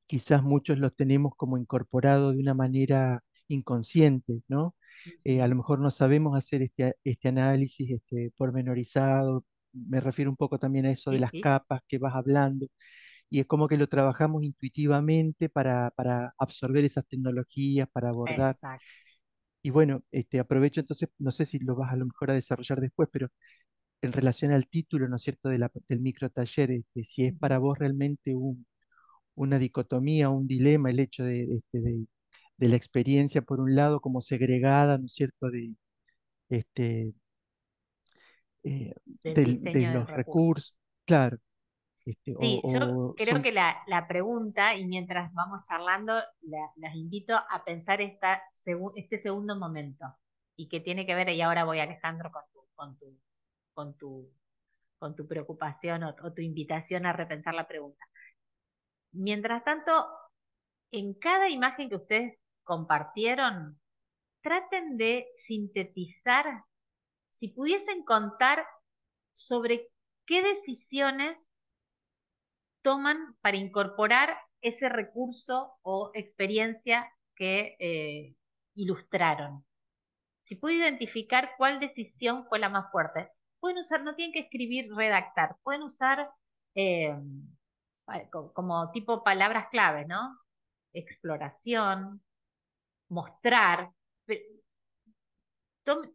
quizás muchos lo tenemos como incorporado de una manera inconsciente, ¿no? Eh, a lo mejor no sabemos hacer este, este análisis este, pormenorizado, me refiero un poco también a eso de las capas que vas hablando, y es como que lo trabajamos intuitivamente para, para absorber esas tecnologías, para abordar. Exacto. Y bueno, este, aprovecho entonces, no sé si lo vas a lo mejor a desarrollar después, pero en relación al título, ¿no es cierto?, de la, del microtaller, este, si es para vos realmente un, una dicotomía, un dilema el hecho de, este, de, de, la experiencia, por un lado, como segregada, ¿no es cierto?, de, este, eh, de los recursos. Claro. Este, sí, yo creo que la, la, pregunta, y mientras vamos charlando, las invito a pensar esta, este segundo momento, y que tiene que ver, y ahora voy Alejandro con tu, con tu con tu, con tu preocupación o, tu invitación a repensar la pregunta. Mientras tanto, en cada imagen que ustedes compartieron, traten de sintetizar, si pudiesen contar sobre qué decisiones toman para incorporar ese recurso o experiencia que eh, ilustraron. Si puede identificar cuál decisión fue la más fuerte. Pueden usar, no tienen que escribir, redactar, pueden usar eh, como tipo palabras claves, ¿no? Exploración, mostrar.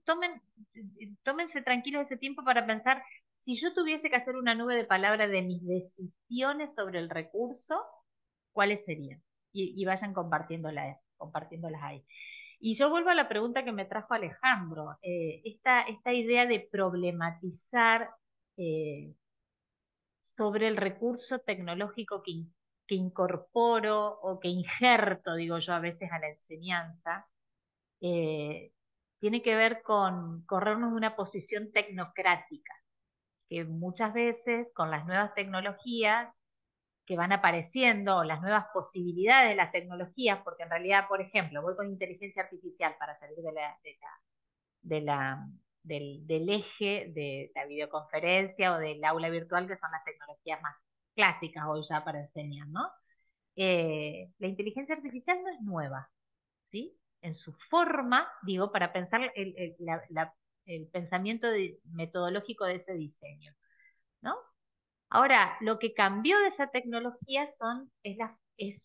Tomen, tómense tranquilos ese tiempo para pensar, si yo tuviese que hacer una nube de palabras de mis decisiones sobre el recurso, ¿cuáles serían? Y, vayan compartiéndolas, compartiéndolas ahí. Y yo vuelvo a la pregunta que me trajo Alejandro, eh, esta, esta, idea de problematizar eh, sobre el recurso tecnológico que, que incorporo o que injerto, digo yo a veces, a la enseñanza, eh, tiene que ver con corrernos de una posición tecnocrática, que muchas veces con las nuevas tecnologías que van apareciendo, o las nuevas posibilidades de las tecnologías, porque en realidad, por ejemplo, voy con inteligencia artificial para salir de la, de la del, eje de la videoconferencia o del aula virtual, que son las tecnologías más clásicas hoy ya para enseñar, ¿no? Eh, la inteligencia artificial no es nueva, ¿sí? En su forma, digo, para pensar el, pensamiento metodológico de ese diseño, ¿no? Ahora, lo que cambió de esa tecnología son,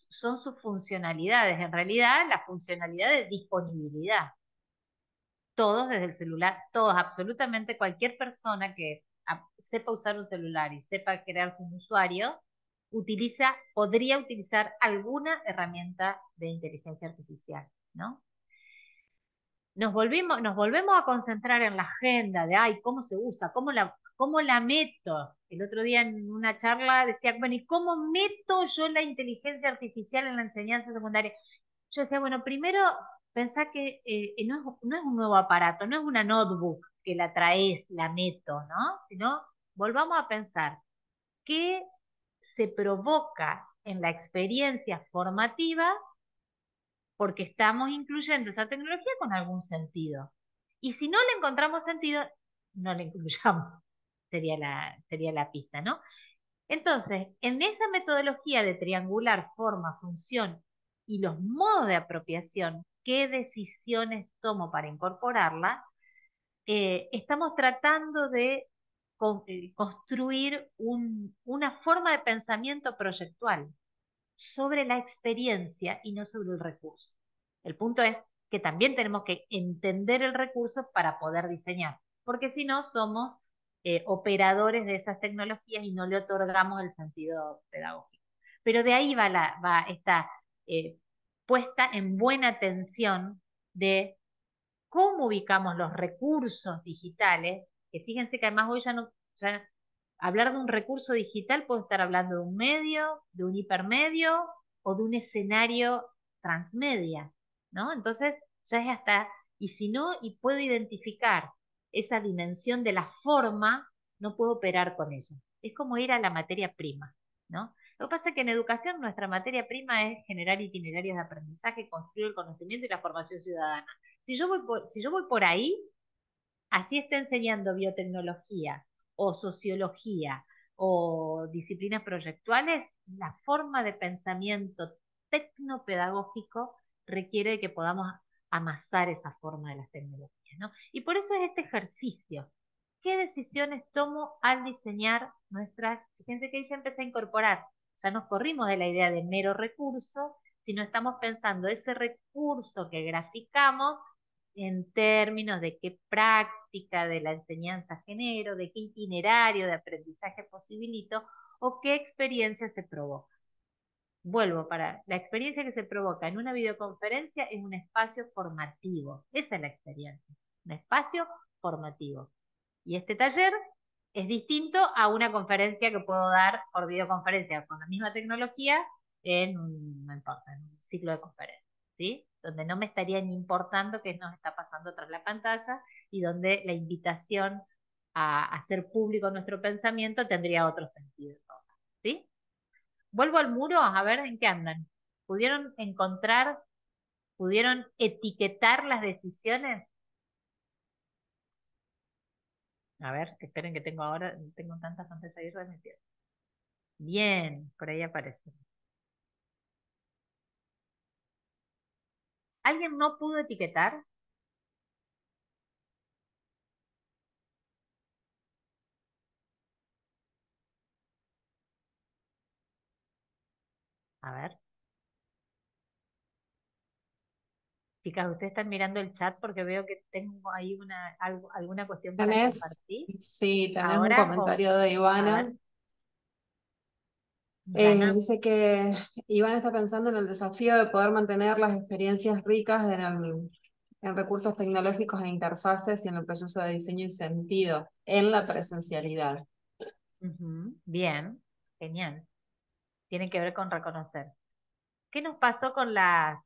son sus funcionalidades. En realidad, la funcionalidad de disponibilidad todos desde el celular, todos, absolutamente cualquier persona que sepa usar un celular y sepa crearse un usuario, utiliza, podría utilizar alguna herramienta de inteligencia artificial, ¿no? Nos volvimos, nos volvemos a concentrar en la agenda de, ay, ¿cómo se usa? ¿Cómo la, cómo la meto? El otro día en una charla decía, bueno, ¿y cómo meto yo la inteligencia artificial en la enseñanza secundaria? Yo decía, bueno, primero pensá que eh, no, es, un nuevo aparato, no es una notebook que la traes, la meto, ¿no? Sino volvamos a pensar qué se provoca en la experiencia formativa porque estamos incluyendo esa tecnología con algún sentido. Y si no le encontramos sentido, no la incluyamos, sería la, sería la pista, ¿no? Entonces, en esa metodología de triangular forma, función y los modos de apropiación qué decisiones tomo para incorporarla, eh, estamos tratando de eh, construir una forma de pensamiento proyectual sobre la experiencia y no sobre el recurso. El punto es que también tenemos que entender el recurso para poder diseñar, porque si no somos eh, operadores de esas tecnologías y no le otorgamos el sentido pedagógico. Pero de ahí va, la, va esta puesta en buena atención de cómo ubicamos los recursos digitales, que fíjense que además hoy ya no, hablar de un recurso digital puede estar hablando de un medio, de un hipermedio o de un escenario transmedia, ¿no? Entonces ya es hasta, y si no, y puedo identificar esa dimensión de la forma, no puedo operar con eso. Es como ir a la materia prima, ¿no? Lo que pasa es que en educación nuestra materia prima es generar itinerarios de aprendizaje, construir el conocimiento y la formación ciudadana. Si yo voy por, si yo voy por ahí, así está enseñando biotecnología o sociología o disciplinas proyectuales, la forma de pensamiento tecnopedagógico requiere que podamos amasar esa forma de las tecnologías. ¿no? Y por eso es este ejercicio. ¿Qué decisiones tomo al diseñar nuestras? Fíjense que ya empecé a incorporar ya nos corrimos de la idea de mero recurso, sino estamos pensando ese recurso que graficamos en términos de qué práctica de la enseñanza genero, de qué itinerario de aprendizaje posibilito o qué experiencia se provoca. Vuelvo para la experiencia que se provoca en una videoconferencia es un espacio formativo. Esa es la experiencia, un espacio formativo. Y este taller es distinto a una conferencia que puedo dar por videoconferencia con la misma tecnología en un, ciclo de conferencia, ¿sí? Donde no me estarían importando qué nos está pasando tras la pantalla y donde la invitación a hacer público nuestro pensamiento tendría otro sentido, ¿sí? Vuelvo al muro a ver en qué andan. ¿Pudieron encontrar ¿Pudieron etiquetar las decisiones? A ver, esperen que tengo ahora, tengo tantas pantallas ahí. Bien, por ahí aparece. ¿Alguien no pudo etiquetar? A ver. Chicas, ustedes están mirando el chat porque veo que tengo ahí una, alguna cuestión para compartir. Sí, tenés un comentario de Ivana. Eh, dice que Iván está pensando en el desafío de poder mantener las experiencias ricas en, recursos tecnológicos e interfaces y en el proceso de diseño y sentido en la presencialidad. Bien, genial. Tiene que ver con reconocer. ¿Qué nos pasó con las,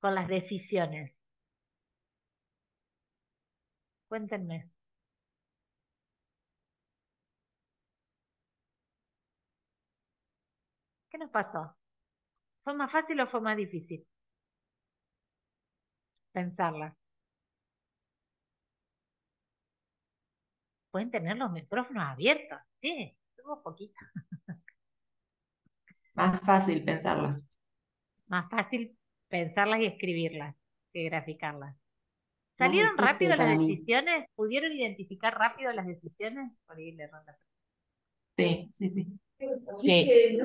con las decisiones? Cuéntenme. Nos pasó? ¿Fue más fácil o fue más difícil? Pensarlas. Pueden tener los micrófonos abiertos. Sí, un poquito. Más fácil pensarlas. Más fácil pensarlas y escribirlas que graficarlas. ¿Salieron rápido las decisiones? ¿Pudieron identificar rápido las decisiones? Por ahí le Sí, sí, sí. Sí.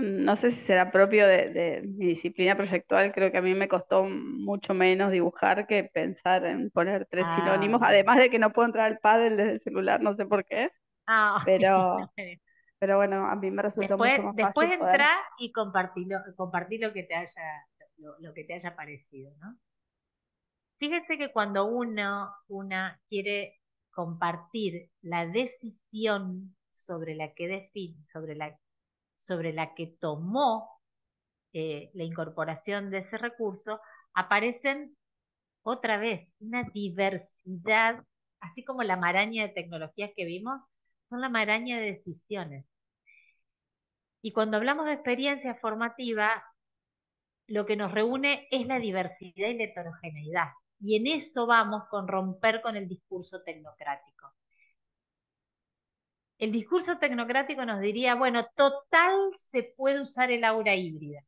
No sé si será propio de, mi disciplina proyectual, creo que a mí me costó mucho menos dibujar que pensar en poner tres sinónimos, ah. además de que no puedo entrar al paddle desde el celular, no sé por qué, ah, pero, pero bueno, a mí me resultó después, mucho más después entra y compartir lo, que te haya, lo, que te haya parecido, ¿no? Fíjense que cuando uno, una quiere compartir la decisión sobre la que define, sobre la sobre la que tomó eh, la incorporación de ese recurso, aparecen otra vez una diversidad, así como la maraña de tecnologías que vimos, son la maraña de decisiones. Y cuando hablamos de experiencia formativa, lo que nos reúne es la diversidad y la heterogeneidad. Y en eso vamos con romper con el discurso tecnocrático. El discurso tecnocrático nos diría, bueno, total se puede usar el aura híbrida.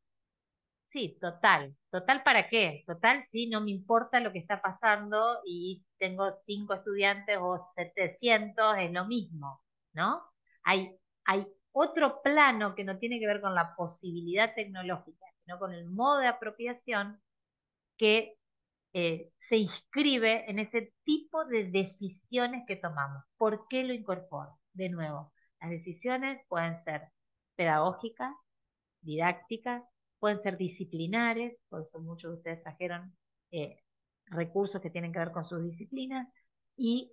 Sí, total. ¿Total para qué? Total, sí, no me importa lo que está pasando y tengo cinco estudiantes o 700, es lo mismo, ¿no? Hay, hay otro plano que no tiene que ver con la posibilidad tecnológica, sino con el modo de apropiación que eh, se inscribe en ese tipo de decisiones que tomamos. ¿Por qué lo incorporo? De nuevo, las decisiones pueden ser pedagógicas, didácticas, pueden ser disciplinares, por eso muchos de ustedes trajeron eh, recursos que tienen que ver con sus disciplinas, y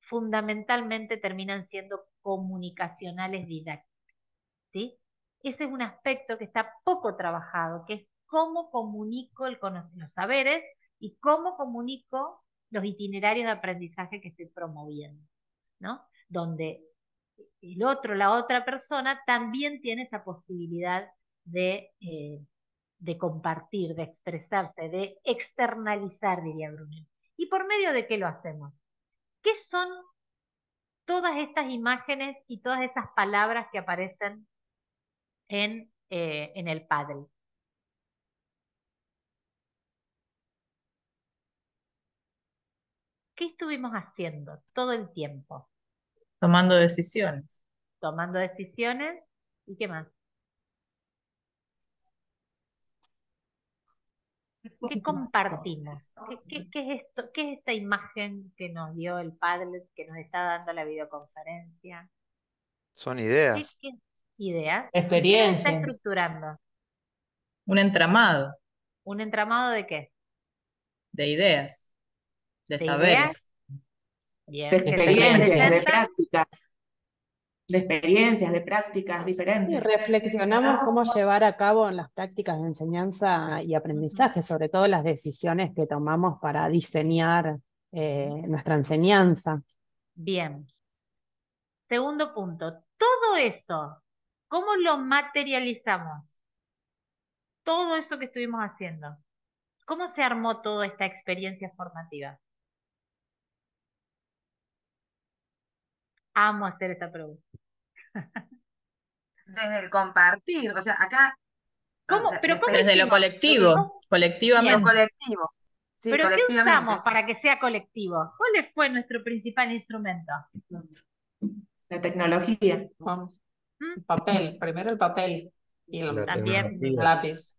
fundamentalmente terminan siendo comunicacionales didácticas. ¿sí? Ese es un aspecto que está poco trabajado, que es cómo comunico el los saberes y cómo comunico los itinerarios de aprendizaje que estoy promoviendo. ¿no? Donde el otro, la otra persona, también tiene esa posibilidad de, eh, de compartir, de expresarse, de externalizar, diría Brunel. ¿Y por medio de qué lo hacemos? ¿Qué son todas estas imágenes y todas esas palabras que aparecen en, eh, en el Padre? ¿Qué estuvimos haciendo todo el tiempo? Tomando decisiones. Tomando decisiones. ¿Y qué más? ¿Qué compartimos? ¿Qué, es esto? ¿Qué es esta imagen que nos dio el padre, que nos está dando la videoconferencia? Son ideas. ¿Qué, ideas? Experiencias. está estructurando? Un entramado. ¿Un entramado de qué? De ideas, de, saberes de experiencias, de prácticas, de experiencias, de prácticas diferentes. reflexionamos cómo llevar a cabo las prácticas de enseñanza y aprendizaje, sobre todo las decisiones que tomamos para diseñar eh, nuestra enseñanza. Bien. Segundo punto, todo eso, ¿cómo lo materializamos? todo eso que estuvimos haciendo? ¿Cómo se armó toda esta experiencia formativa? Amo hacer esta pregunta. Desde el compartir, o sea, acá... ¿Cómo? ¿Pero cómo Desde lo colectivo, colectivamente. colectivo. ¿Pero qué usamos para que sea colectivo? ¿Cuál fue nuestro principal instrumento? La tecnología. El papel, primero el papel y el También. lápiz.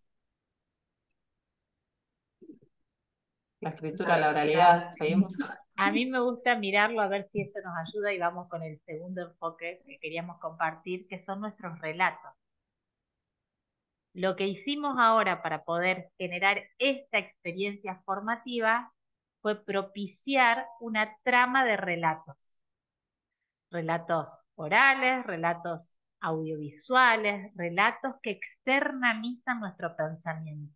La escritura, la oralidad, seguimos. A mí me gusta mirarlo a ver si esto nos ayuda y vamos con el segundo enfoque que queríamos compartir, que son nuestros relatos. Lo que hicimos ahora para poder generar esta experiencia formativa fue propiciar una trama de relatos. Relatos orales, relatos audiovisuales, relatos que externalizan nuestro pensamiento.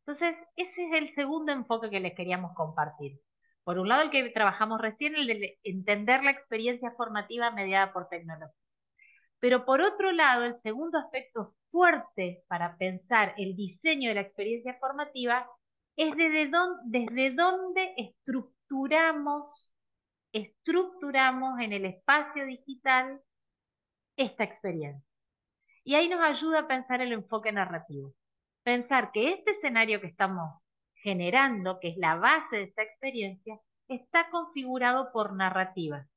Entonces, ese es el segundo enfoque que les queríamos compartir. Por un lado, el que trabajamos recién, el de entender la experiencia formativa mediada por tecnología. Pero por otro lado, el segundo aspecto fuerte para pensar el diseño de la experiencia formativa es desde dónde, desde dónde estructuramos, estructuramos en el espacio digital esta experiencia. Y ahí nos ayuda a pensar el enfoque narrativo. Pensar que este escenario que estamos generando, que es la base de esta experiencia, está configurado por narrativas,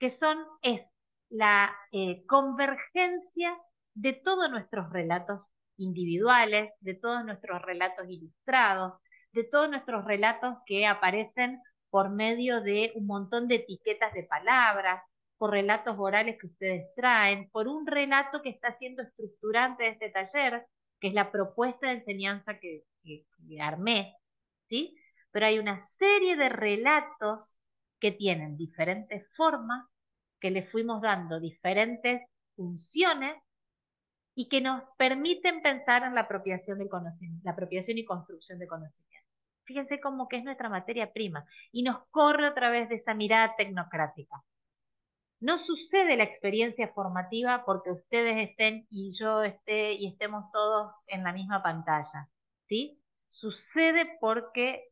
que son es la eh, convergencia de todos nuestros relatos individuales, de todos nuestros relatos ilustrados, de todos nuestros relatos que aparecen por medio de un montón de etiquetas de palabras, por relatos orales que ustedes traen, por un relato que está siendo estructurante de este taller, que es la propuesta de enseñanza que, que, armé, ¿sí? Pero hay una serie de relatos que tienen diferentes formas, que le fuimos dando diferentes funciones y que nos permiten pensar en la apropiación del conocimiento, la apropiación y construcción de conocimiento. Fíjense cómo que es nuestra materia prima y nos corre a través de esa mirada tecnocrática. No sucede la experiencia formativa porque ustedes estén y yo esté y estemos todos en la misma pantalla, ¿sí? Sucede porque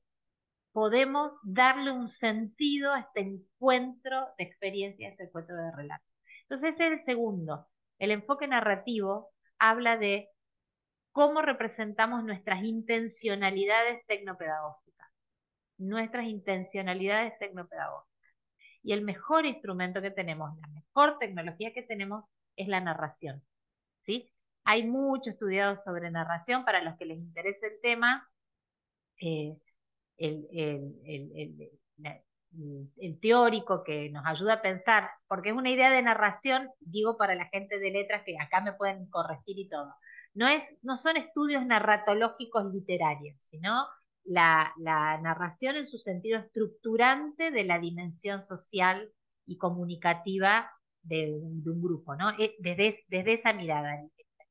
podemos darle un sentido a este encuentro de experiencia, a este encuentro de relatos. Entonces ese es el segundo. El enfoque narrativo habla de cómo representamos nuestras intencionalidades tecnopedagógicas. Nuestras intencionalidades tecnopedagógicas. Y el mejor instrumento que tenemos, la mejor tecnología que tenemos es la narración. ¿sí? Hay mucho estudiado sobre narración para los que les interese el tema. Eh, el, teórico que nos ayuda a pensar, porque es una idea de narración, digo para la gente de letras que acá me pueden corregir y todo. No, es, no son estudios narratológicos literarios, sino la, narración en su sentido estructurante de la dimensión social y comunicativa de, un grupo, ¿no? Eh, desde, desde esa mirada,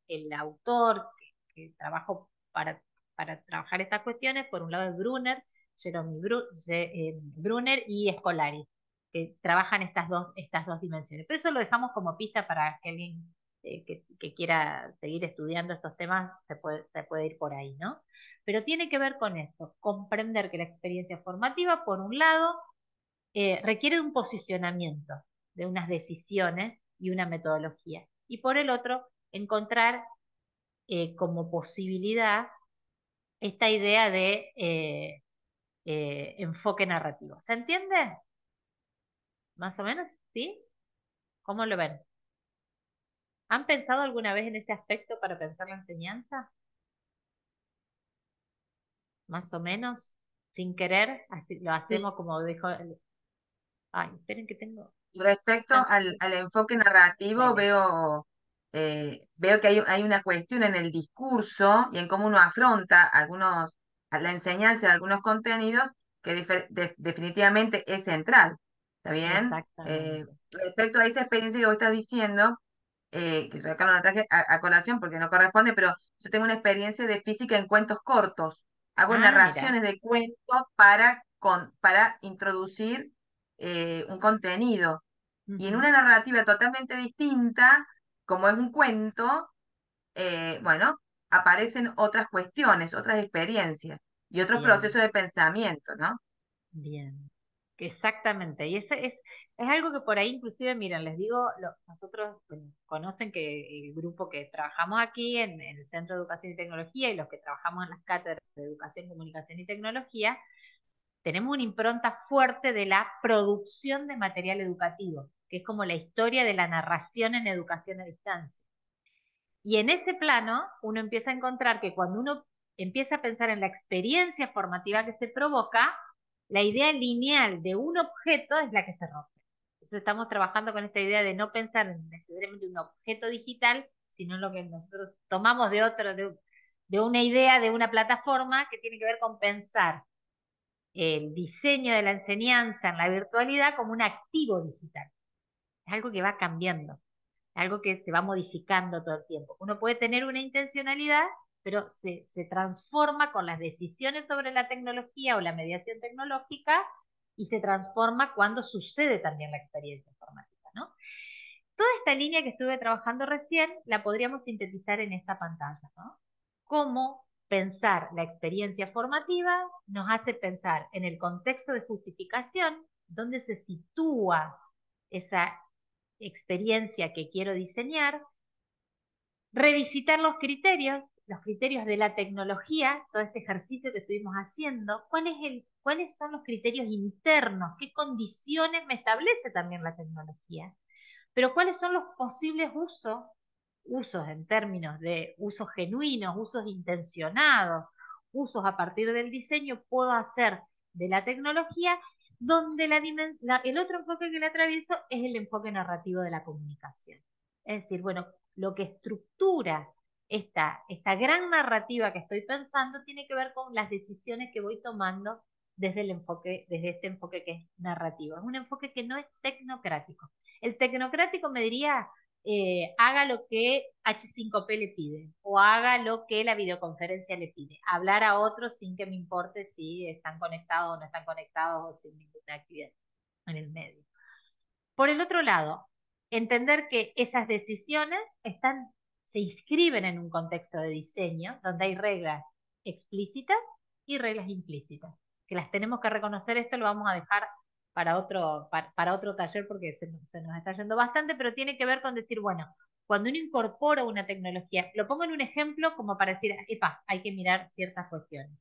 el, autor que, trabajó para, para trabajar estas cuestiones, por un lado es Brunner, Jerome eh, Brunner y Escolari, que trabajan estas dos, estas dos dimensiones. Pero eso lo dejamos como pista para que alguien eh, que, quiera seguir estudiando estos temas se puede, se puede ir por ahí, ¿no? Pero tiene que ver con eso, comprender que la experiencia formativa, por un lado, eh, requiere un posicionamiento, de unas decisiones y una metodología. Y por el otro, encontrar como posibilidad esta idea de eh, enfoque narrativo. ¿Se entiende? Más o menos, ¿sí? ¿Cómo lo ven? ¿Han pensado alguna vez en ese aspecto para pensar la enseñanza? Más o menos, sin querer, lo hacemos como dijo. Ay, esperen que tengo. Respecto ah. al, enfoque narrativo, veo, eh, veo que hay, hay, una cuestión en el discurso y en cómo uno afronta algunos a la enseñanza de algunos contenidos que definitivamente es central. ¿Está bien? Eh, respecto a esa experiencia que vos estás diciendo, eh, que acá no la traje a, colación porque no corresponde, pero yo tengo una experiencia de física en cuentos cortos. Hago ah, narraciones de cuentos para, con, para introducir eh, un contenido. Y en una narrativa totalmente distinta, como es un cuento, bueno, aparecen otras cuestiones, otras experiencias y otros procesos de pensamiento, ¿no? Bien, exactamente. Y ese es, es algo que por ahí inclusive, miren, les digo, nosotros conocen que el grupo que trabajamos aquí en, el Centro de Educación y Tecnología y los que trabajamos en las cátedras de Educación, Comunicación y Tecnología, tenemos una impronta fuerte de la producción de material educativo, que es como la historia de la narración en educación a distancia. Y en ese plano uno empieza a encontrar que cuando uno empieza a pensar en la experiencia formativa que se provoca, la idea lineal de un objeto es la que se rompe. Entonces estamos trabajando con esta idea de no pensar en necesariamente un objeto digital, sino en lo que nosotros tomamos de otro, de, una idea, de una plataforma que tiene que ver con pensar el diseño de la enseñanza en la virtualidad como un activo digital. Es algo que va cambiando, algo que se va modificando todo el tiempo. Uno puede tener una intencionalidad, pero se, se transforma con las decisiones sobre la tecnología o la mediación tecnológica y se transforma cuando sucede también la experiencia formativa, ¿no? Toda esta línea que estuve trabajando recién la podríamos sintetizar en esta pantalla, ¿no? Cómo pensar la experiencia formativa nos hace pensar en el contexto de justificación, dónde se sitúa esa experiencia que quiero diseñar, revisitar los criterios, los criterios de la tecnología, todo este ejercicio que estuvimos haciendo, cuáles son los criterios internos, qué condiciones me establece también la tecnología, pero cuáles son los posibles usos, usos en términos de usos genuinos, usos intencionados, usos a partir del diseño puedo hacer de la tecnología, donde la, el otro enfoque que le atravieso es el enfoque narrativo de la comunicación. Es decir, bueno, lo que estructura esta, esta gran narrativa que estoy pensando tiene que ver con las decisiones que voy tomando desde el enfoque, desde este enfoque que es narrativo. Es un enfoque que no es tecnocrático. El tecnocrático me diría, eh, haga lo que H5P le pide o haga lo que la videoconferencia le pide. Hablar a otros sin que me importe si están conectados o no están conectados o sin ninguna actividad en el medio. Por el otro lado, entender que esas decisiones están se inscriben en un contexto de diseño donde hay reglas explícitas y reglas implícitas, que las tenemos que reconocer, esto lo vamos a dejar para otro, para, otro taller porque se, nos está yendo bastante, pero tiene que ver con decir, bueno, cuando uno incorpora una tecnología, lo pongo en un ejemplo como para decir, epa, hay que mirar ciertas cuestiones.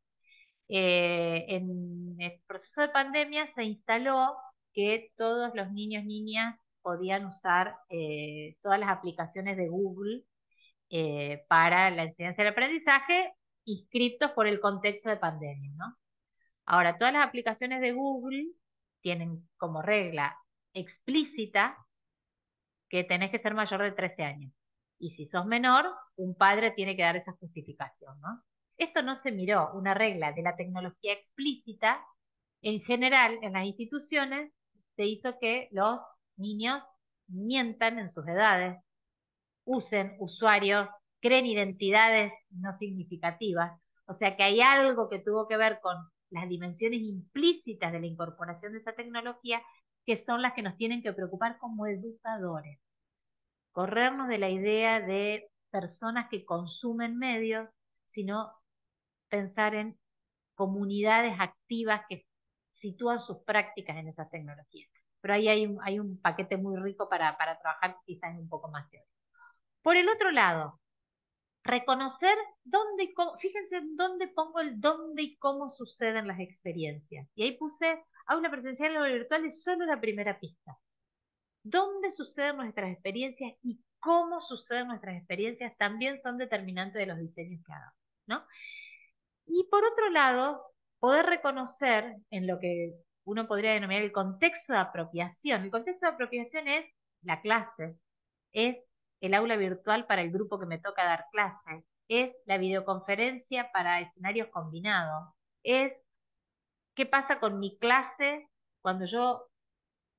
Eh, en el proceso de pandemia se instaló que todos los niños, niñas podían usar eh, todas las aplicaciones de Google eh, para la enseñanza y el aprendizaje inscritos por el contexto de pandemia, ¿no? Ahora, todas las aplicaciones de Google tienen como regla explícita que tenés que ser mayor de 13 años. Y si sos menor, un padre tiene que dar esa justificación, ¿no? Esto no se miró, una regla de la tecnología explícita, en general en las instituciones, se hizo que los niños mientan en sus edades, usen usuarios, creen identidades no significativas. O sea que hay algo que tuvo que ver con las dimensiones implícitas de la incorporación de esa tecnología que son las que nos tienen que preocupar como educadores. Corrernos de la idea de personas que consumen medios, sino pensar en comunidades activas que sitúan sus prácticas en esas tecnologías. Pero ahí hay un, hay un paquete muy rico para, para trabajar quizás un poco más teórico. Por el otro lado, reconocer dónde y cómo, fíjense dónde pongo el dónde y cómo suceden las experiencias. Y ahí puse aula presencial o virtual es solo la primera pista. ¿Dónde suceden nuestras experiencias y cómo suceden nuestras experiencias también son determinantes de los diseños que hagamos, ¿no? Y por otro lado, poder reconocer en lo que uno podría denominar el contexto de apropiación. El contexto de apropiación es la clase, es el aula virtual para el grupo que me toca dar clase, es la videoconferencia para escenarios combinados, es qué pasa con mi clase cuando yo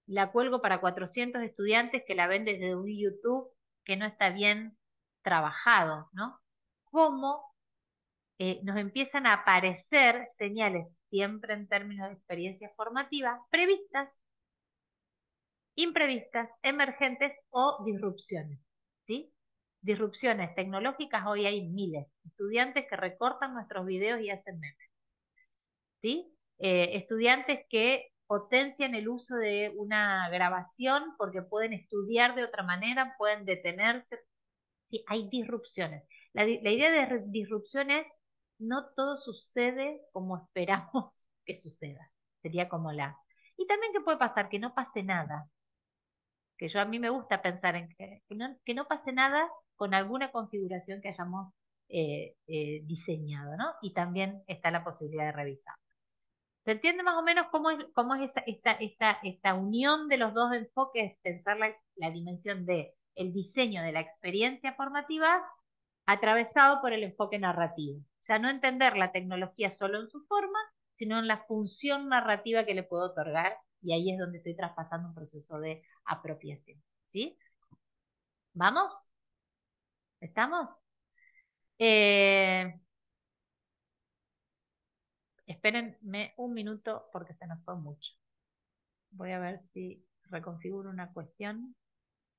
la cuelgo para 400 estudiantes que la ven desde un YouTube que no está bien trabajado, ¿no? Cómo eh, nos empiezan a aparecer señales, siempre en términos de experiencia formativa, previstas, imprevistas, emergentes o disrupciones. Disrupciones tecnológicas hoy hay miles. Estudiantes que recortan nuestros videos y hacen memes. ¿Sí? Eh, estudiantes que potencian el uso de una grabación porque pueden estudiar de otra manera, pueden detenerse. Sí, hay disrupciones. La, la idea de disrupción es no todo sucede como esperamos que suceda. Sería como la. Y también que puede pasar que no pase nada. Que yo a mí me gusta pensar en que, que, no, pase nada con alguna configuración que hayamos eh, eh, diseñado, ¿no? Y también está la posibilidad de revisar. ¿Se entiende más o menos cómo es, cómo es esta, esta, esta, unión de los dos enfoques? Pensar la, la dimensión de el diseño de la experiencia formativa atravesado por el enfoque narrativo. O sea, no entender la tecnología solo en su forma, sino en la función narrativa que le puedo otorgar, y ahí es donde estoy traspasando un proceso de apropiación. ¿Sí? ¿Vamos? ¿Estamos? Eh, espérenme un minuto porque se nos fue mucho. Voy a ver si reconfiguro una cuestión.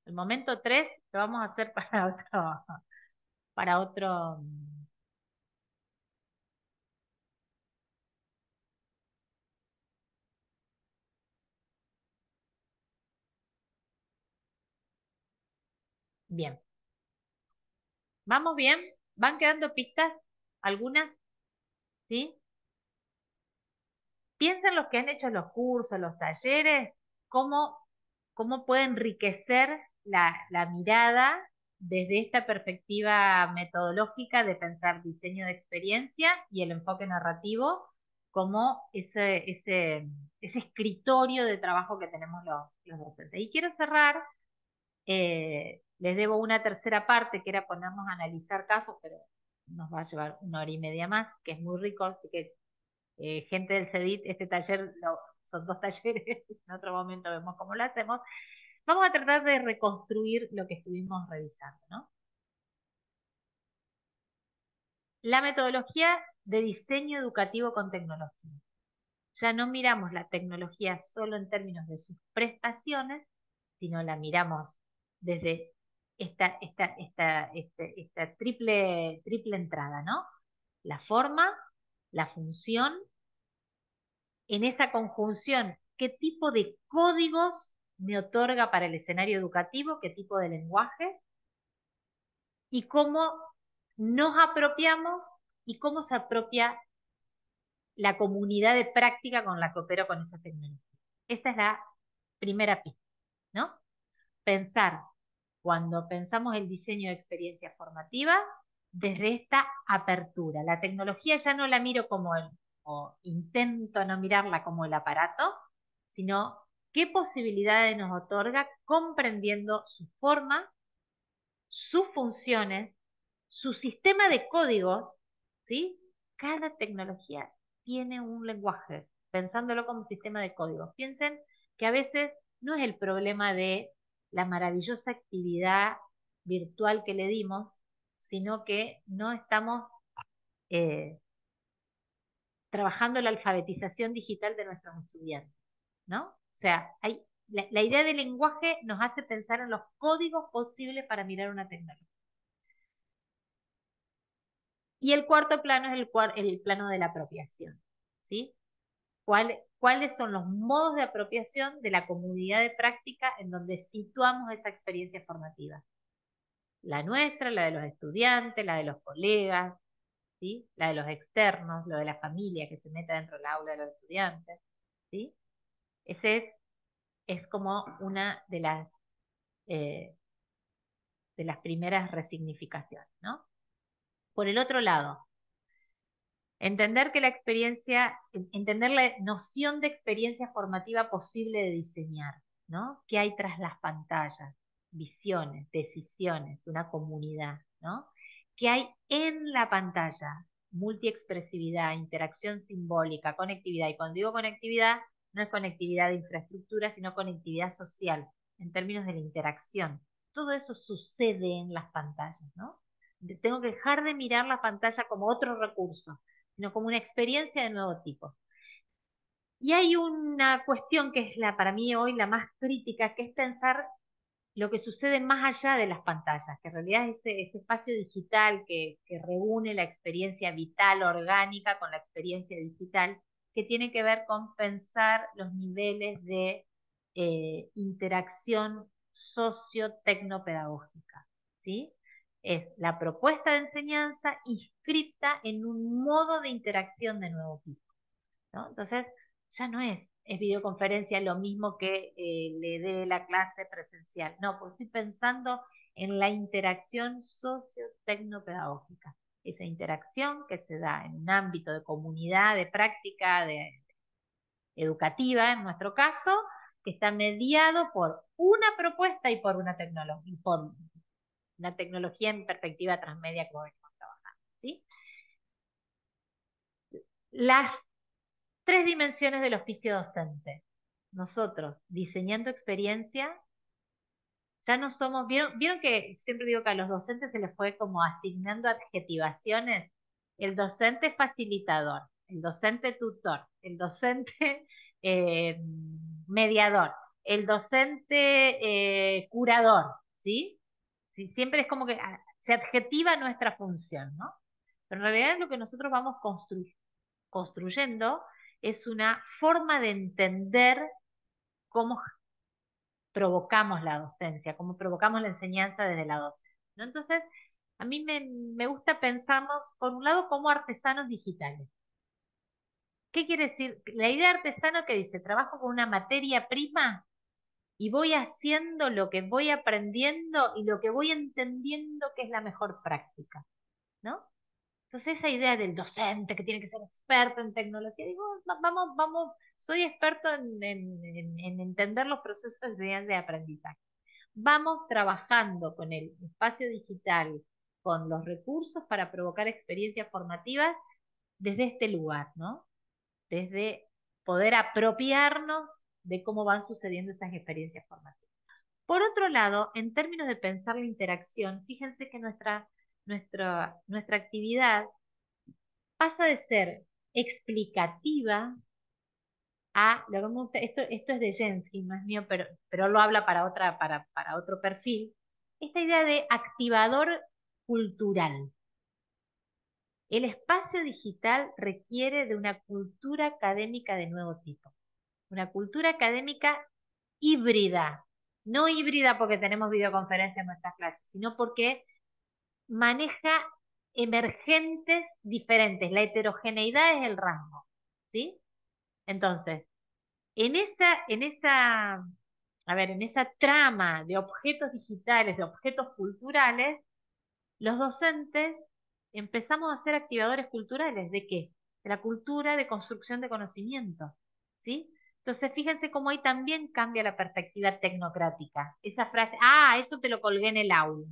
El momento 3 lo vamos a hacer para otro, para otro, Bien. ¿Vamos bien? ¿Van quedando pistas? ¿Algunas? ¿Sí? Piensen los que han hecho los cursos, los talleres, cómo, cómo puede enriquecer la, la mirada desde esta perspectiva metodológica de pensar diseño de experiencia y el enfoque narrativo como ese, ese, ese escritorio de trabajo que tenemos los, los docentes. Y quiero cerrar eh, les debo una tercera parte que era ponernos a analizar casos, pero nos va a llevar una hora y media más, que es muy rico, así que eh, gente del CEDIT, este taller son dos talleres, en otro momento vemos cómo lo hacemos. Vamos a tratar de reconstruir lo que estuvimos revisando, ¿no? La metodología de diseño educativo con tecnología. Ya no miramos la tecnología solo en términos de sus prestaciones, sino la miramos desde esta, esta, esta, este, esta, triple, triple entrada, ¿no? La forma, la función, en esa conjunción, qué tipo de códigos me otorga para el escenario educativo, qué tipo de lenguajes, y cómo nos apropiamos y cómo se apropia la comunidad de práctica con la que opero con esa tecnología. Esta es la primera pista, ¿no? Pensar cuando pensamos el diseño de experiencia formativa desde esta apertura. La tecnología ya no la miro como el, o intento no mirarla como el aparato, sino qué posibilidades nos otorga comprendiendo su forma, sus funciones, su sistema de códigos, ¿sí? Cada tecnología tiene un lenguaje, pensándolo como sistema de códigos. Piensen que a veces no es el problema de la maravillosa actividad virtual que le dimos, sino que no estamos eh, trabajando la alfabetización digital de nuestros estudiantes, ¿no? O sea, la, idea del lenguaje nos hace pensar en los códigos posibles para mirar una tecnología. Y el cuarto plano es el, el plano de la apropiación, ¿sí? Cuáles son los modos de apropiación de la comunidad de práctica en donde situamos esa experiencia formativa. La nuestra, la de los estudiantes, la de los colegas, ¿sí? la de los externos, lo de la familia que se meta dentro del aula de los estudiantes. ¿sí? Ese es, es como una de las, eh, de las primeras resignificaciones. ¿no? Por el otro lado, Entender que la experiencia, entender la noción de experiencia formativa posible de diseñar, ¿no? ¿Qué hay tras las pantallas? Visiones, decisiones, una comunidad, ¿no? ¿Qué hay en la pantalla? Multiexpresividad, interacción simbólica, conectividad. Y cuando digo conectividad, no es conectividad de infraestructura, sino conectividad social, en términos de la interacción. Todo eso sucede en las pantallas, ¿no? Tengo que dejar de mirar la pantalla como otro recurso, sino como una experiencia de nuevo tipo. Y hay una cuestión que es la para mí hoy la más crítica, que es pensar lo que sucede más allá de las pantallas, que en realidad es ese, espacio digital que, reúne la experiencia vital orgánica con la experiencia digital, que tiene que ver con pensar los niveles de eh, interacción socio-tecnopedagógica. ¿sí? Es la propuesta de enseñanza inscrita en un modo de interacción de nuevo tipo. Entonces, ya no es es videoconferencia lo mismo que eh, le dé la clase presencial. No, porque estoy pensando en la interacción socio-tecnopedagógica. Esa interacción que se da en un ámbito de comunidad, de práctica, de, educativa en nuestro caso, que está mediado por una propuesta y por una tecnología, una tecnología en perspectiva transmedia que venimos trabajando. ¿sí? Las tres dimensiones del oficio docente. Nosotros, diseñando experiencia, ya no somos, ¿vieron, ¿vieron que siempre digo que a los docentes se les fue como asignando adjetivaciones? El docente facilitador, el docente tutor, el docente eh, mediador, el docente eh, curador, ¿sí? Siempre es como que ah, se adjetiva nuestra función, ¿no? Pero en realidad lo que nosotros vamos construyendo es una forma de entender cómo provocamos la docencia, cómo provocamos la enseñanza desde la docencia. Entonces, a mí me, gusta pensarnos, por un lado, como artesanos digitales. ¿Qué quiere decir? La idea de artesano que dice, trabajo con una materia prima y voy haciendo lo que voy aprendiendo y lo que voy entendiendo que es la mejor práctica, ¿no? Entonces esa idea del docente que tiene que ser experto en tecnología, digo, vamos, vamos, soy experto en, entender los procesos de aprendizaje. Vamos trabajando con el espacio digital, con los recursos para provocar experiencias formativas desde este lugar, ¿no? Desde poder apropiarnos de cómo van sucediendo esas experiencias formativas. Por otro lado, en términos de pensar la interacción, fíjense que nuestra nuestra, nuestra actividad pasa de ser explicativa a, lo esto, esto es de Jensky, no es mío, pero, pero lo habla para, otra, para, para otro perfil, esta idea de activador cultural. El espacio digital requiere de una cultura académica de nuevo tipo, una cultura académica híbrida, no híbrida porque tenemos videoconferencia en nuestras clases, sino porque maneja emergentes diferentes. La heterogeneidad es el rasgo, ¿sí? Entonces, en esa, en esa, a ver, en esa trama de objetos digitales, de objetos culturales, los docentes empezamos a ser activadores culturales. ¿De qué? De la cultura de construcción de conocimiento, ¿sí? Entonces, fíjense cómo ahí también cambia la perspectiva tecnocrática. Esa frase, ah, eso te lo colgué en el aula.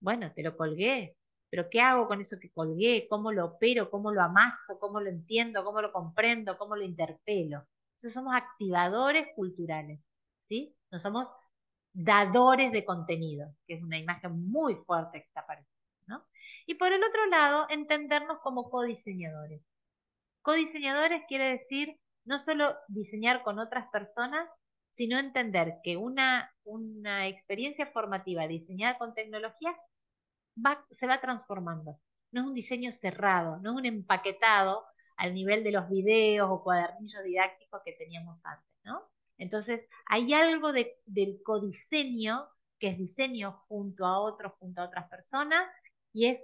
Bueno, te lo colgué, pero ¿qué hago con eso que colgué? ¿Cómo lo opero? ¿Cómo lo amaso? ¿Cómo lo entiendo? ¿Cómo lo comprendo? ¿Cómo lo interpelo? Entonces somos activadores culturales, ¿sí? No somos dadores de contenido, que es una imagen muy fuerte que está apareciendo, ¿no? Y por el otro lado, entendernos como codiseñadores. Codiseñadores quiere decir no solo diseñar con otras personas, sino entender que una, una experiencia formativa diseñada con tecnología se va transformando. No es un diseño cerrado, no es un empaquetado al nivel de los videos o cuadernillos didácticos que teníamos antes, ¿no? Entonces, hay algo del codiseño, que es diseño junto a otros, junto a otras personas, y es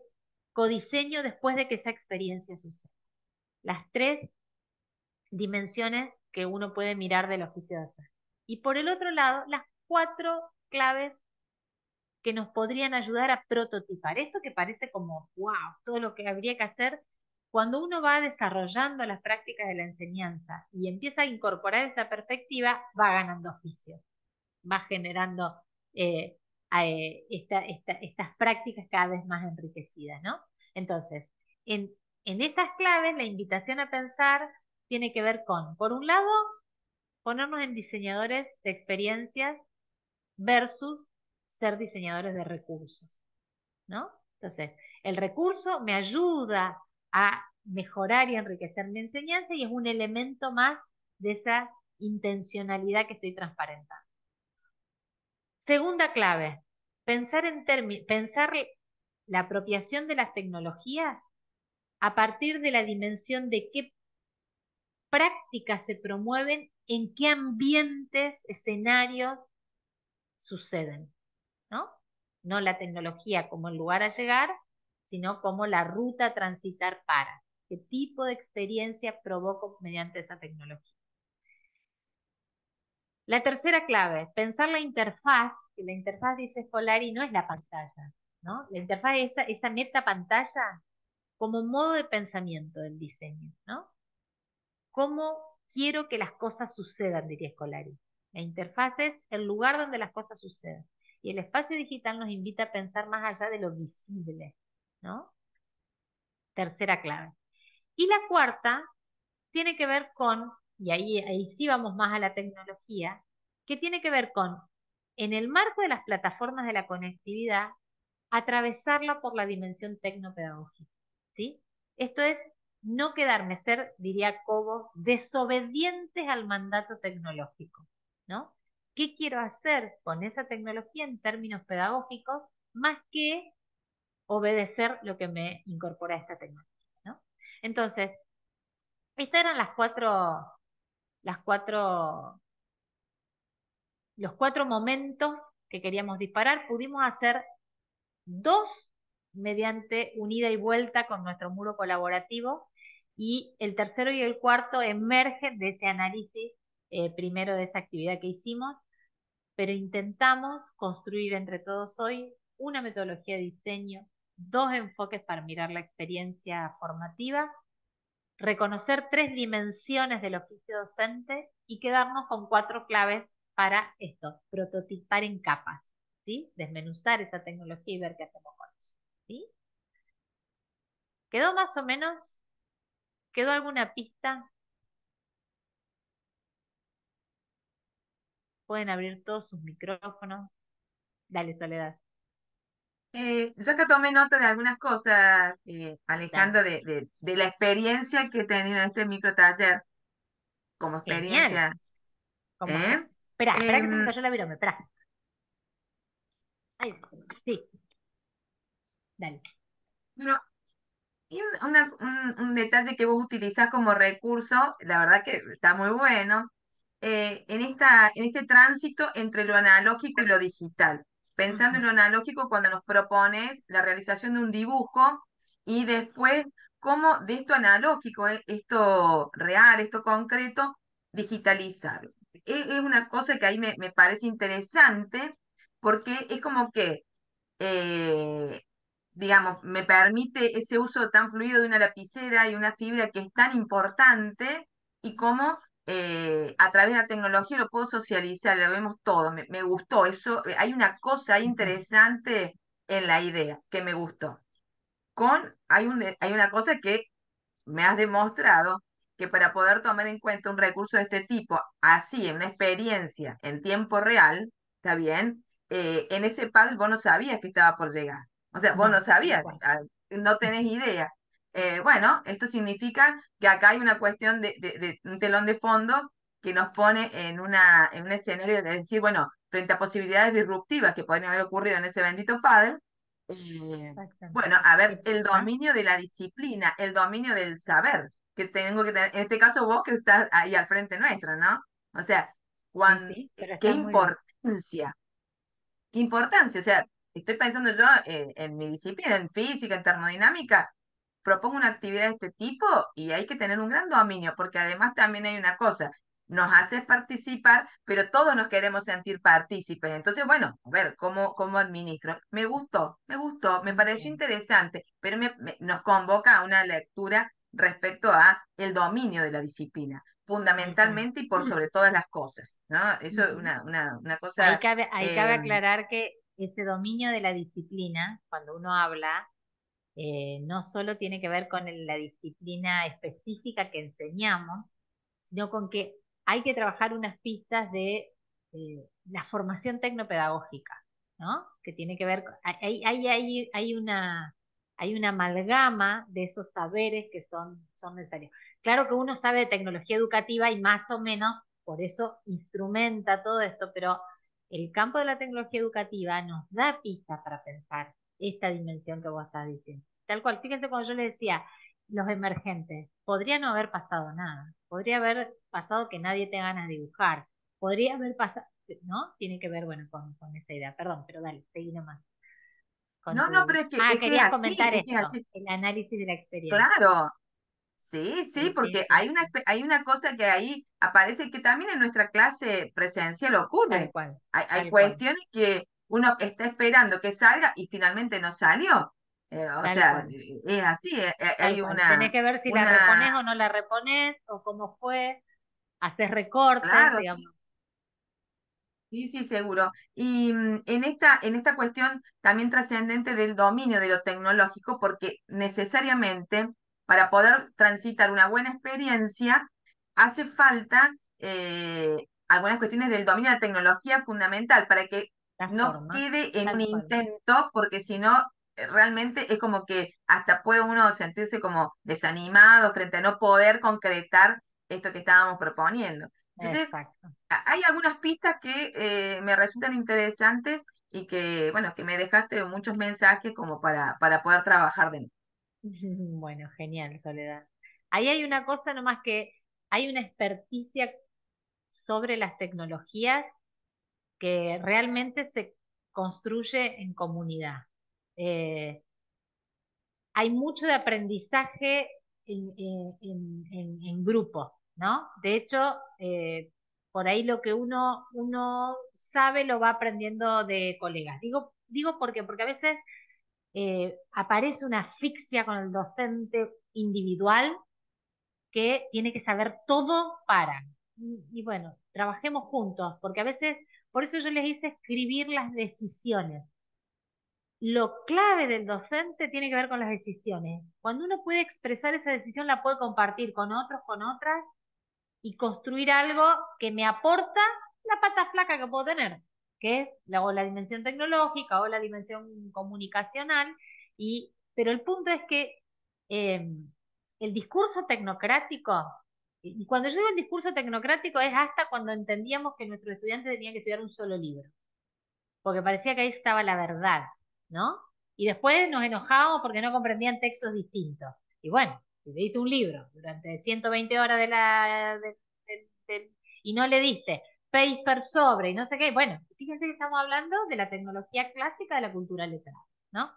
codiseño después de que esa experiencia suceda. Las tres dimensiones que uno puede mirar del oficio de hacer. Y por el otro lado, las cuatro claves que nos podrían ayudar a prototipar. Esto que parece como, wow, todo lo que habría que hacer cuando uno va desarrollando las prácticas de la enseñanza y empieza a incorporar esta perspectiva, va ganando oficio, va generando eh, eh, estas prácticas cada vez más enriquecidas, ¿no? Entonces, en, en esas claves, la invitación a pensar tiene que ver con, por un lado, ponernos en diseñadores de experiencias versus ser diseñadores de recursos, ¿no? Entonces, el recurso me ayuda a mejorar y enriquecer mi enseñanza y es un elemento más de esa intencionalidad que estoy transparentando. Segunda clave, pensar, en pensar la apropiación de las tecnologías a partir de la dimensión de qué prácticas se promueven, en qué ambientes, escenarios suceden, ¿no? No la tecnología como el lugar a llegar, sino como la ruta a transitar para. ¿Qué tipo de experiencia provoco mediante esa tecnología? La tercera clave, pensar la interfaz, que la interfaz dice escolar y no es la pantalla, ¿no? La interfaz es esa, esa meta pantalla como modo de pensamiento del diseño, ¿no? ¿Cómo quiero que las cosas sucedan, diría Escolari? La interfaz es el lugar donde las cosas suceden. Y el espacio digital nos invita a pensar más allá de lo visible, ¿no? Tercera clave. Y la cuarta tiene que ver con y ahí, ahí sí vamos más a la tecnología, que tiene que ver con, en el marco de las plataformas de la conectividad, atravesarla por la dimensión tecnopedagógica. ¿sí? Esto es no quedarme, ser, diría Cobo, desobedientes al mandato tecnológico. ¿no? ¿Qué quiero hacer con esa tecnología en términos pedagógicos más que obedecer lo que me incorpora esta tecnología? ¿no? Entonces, estas eran las cuatro, las cuatro, los cuatro momentos que queríamos disparar, pudimos hacer dos mediante unida y vuelta con nuestro muro colaborativo y el tercero y el cuarto emergen de ese análisis eh, primero de esa actividad que hicimos, pero intentamos construir entre todos hoy una metodología de diseño, dos enfoques para mirar la experiencia formativa reconocer tres dimensiones del oficio docente y quedarnos con cuatro claves para esto, prototipar en capas, ¿sí? Desmenuzar esa tecnología y ver qué hacemos con eso, ¿sí? ¿Quedó más o menos? ¿Quedó alguna pista? Pueden abrir todos sus micrófonos. Dale, Soledad. Eh, yo acá tomé nota de algunas cosas, eh, Alejandro, de, la experiencia que he tenido en este microtaller. Como experiencia. ¿Eh? Espera, espera que se me em, cayó la virome, espera. Ay, sí. Dale. Bueno, y un, detalle que vos utilizás como recurso, la verdad que está muy bueno, en, esta, en este tránsito entre lo analógico y lo digital pensando en lo analógico cuando nos propones la realización de un dibujo y después cómo de esto analógico, eh, esto real, esto concreto, digitalizar. Es, una cosa que ahí me, parece interesante porque es como que, eh, digamos, me permite ese uso tan fluido de una lapicera y una fibra que es tan importante y cómo eh, a través de la tecnología lo puedo socializar, lo vemos todo, me, gustó eso, eh, hay una cosa interesante en la idea que me gustó. Con, hay, un, hay una cosa que me has demostrado que para poder tomar en cuenta un recurso de este tipo, así, en una experiencia en tiempo real, ¿está bien? Eh, en ese pad vos no sabías que estaba por llegar. O sea, vos no, sabías, ah, no tenés idea. Eh, bueno, esto significa que acá hay una cuestión de, un telón de fondo que nos pone en, una, en un escenario de decir, bueno, frente a posibilidades disruptivas que podrían haber ocurrido en ese bendito padre, eh, bueno, a ver, el dominio de la disciplina, el dominio del saber que tengo que tener, en este caso vos que estás ahí al frente nuestro, ¿no? O sea, qué importancia, qué importancia, o sea, estoy pensando yo eh, en mi disciplina, en física, en termodinámica, propongo una actividad de este tipo y hay que tener un gran dominio, porque además también hay una cosa, nos haces participar, pero todos nos queremos sentir partícipes. Entonces, bueno, a ver, ¿cómo, cómo administro? Me gustó, me gustó, me pareció interesante, pero nos convoca a una lectura respecto a el dominio de la disciplina, fundamentalmente y por sobre todas las cosas, ¿no? Eso es una, una, una cosa... Ahí cabe, ahí cabe em, aclarar que ese dominio de la disciplina, cuando uno habla, eh, no solo tiene que ver con la disciplina específica que enseñamos, sino con que hay que trabajar unas pistas de eh, la formación tecnopedagógica, ¿no? Que tiene que ver, hay, hay, hay, una, hay una amalgama de esos saberes que son, son necesarios. Claro que uno sabe de tecnología educativa y más o menos por eso instrumenta todo esto, pero el campo de la tecnología educativa nos da pistas para pensar esta dimensión que vos estás diciendo. Tal cual, fíjense cuando yo le decía, los emergentes, podría no haber pasado nada, podría haber pasado que nadie tenga ganas de dibujar, podría haber pasado, ¿no? Tiene que ver, bueno, con, con esa idea, perdón, pero dale, seguí nomás. no, no, pero es que, ah, es querías así, comentar es que esto, así. el análisis de la experiencia. Claro, sí, sí, porque hay una, hay una cosa que ahí aparece que también en nuestra clase presencial ocurre. cual, Hay, hay cual, cuestiones que uno está esperando que salga y finalmente no salió. Eh, o tal sea, cual, eh, es así, eh, eh, hay cual. una, Tenés que ver si la repones o no la repones, o cómo fue, haces recortes, claro, sí, digamos. Sí, sí, seguro. Y mm, en esta, en esta cuestión también trascendente del dominio de lo tecnológico, porque necesariamente para poder transitar una buena experiencia hace falta eh, algunas cuestiones del dominio de la tecnología fundamental para que La no forma, quede en un intento, porque si no, eh, realmente es como que hasta puede uno sentirse como desanimado frente a no poder concretar esto que estábamos proponiendo. Entonces, Exacto. hay algunas pistas que eh, me resultan interesantes y que, bueno, que me dejaste muchos mensajes como para, para poder trabajar de Bueno, genial, Soledad. Ahí hay una cosa nomás que hay una experticia sobre las tecnologías que realmente se construye en comunidad. Eh, hay mucho de aprendizaje en, en, en- en- grupo, ¿no? De hecho, eh, por ahí lo que uno, uno sabe lo va aprendiendo de colegas. Digo, digo por qué, porque a veces eh, aparece una asfixia con el docente individual que tiene que saber todo para. Y, y bueno, trabajemos juntos, porque a veces, por eso yo les hice escribir las decisiones. Lo clave del docente tiene que ver con las decisiones. Cuando uno puede expresar esa decisión, la puede compartir con otros, con otras, y construir algo que me aporta la pata flaca que puedo tener, que la, o la dimensión tecnológica o la dimensión comunicacional. Y, pero el punto es que eh, el discurso tecnocrático, y cuando yo digo el discurso tecnocrático es hasta cuando entendíamos que nuestros estudiantes tenían que estudiar un solo libro, porque parecía que ahí estaba la verdad, ¿no? Y después nos enojábamos porque no comprendían textos distintos. Y bueno, si leíste un libro durante 120 horas de la, y no le diste paper sobre y no sé qué, bueno, fíjense que estamos hablando de la tecnología clásica de la cultura letrada, ¿no?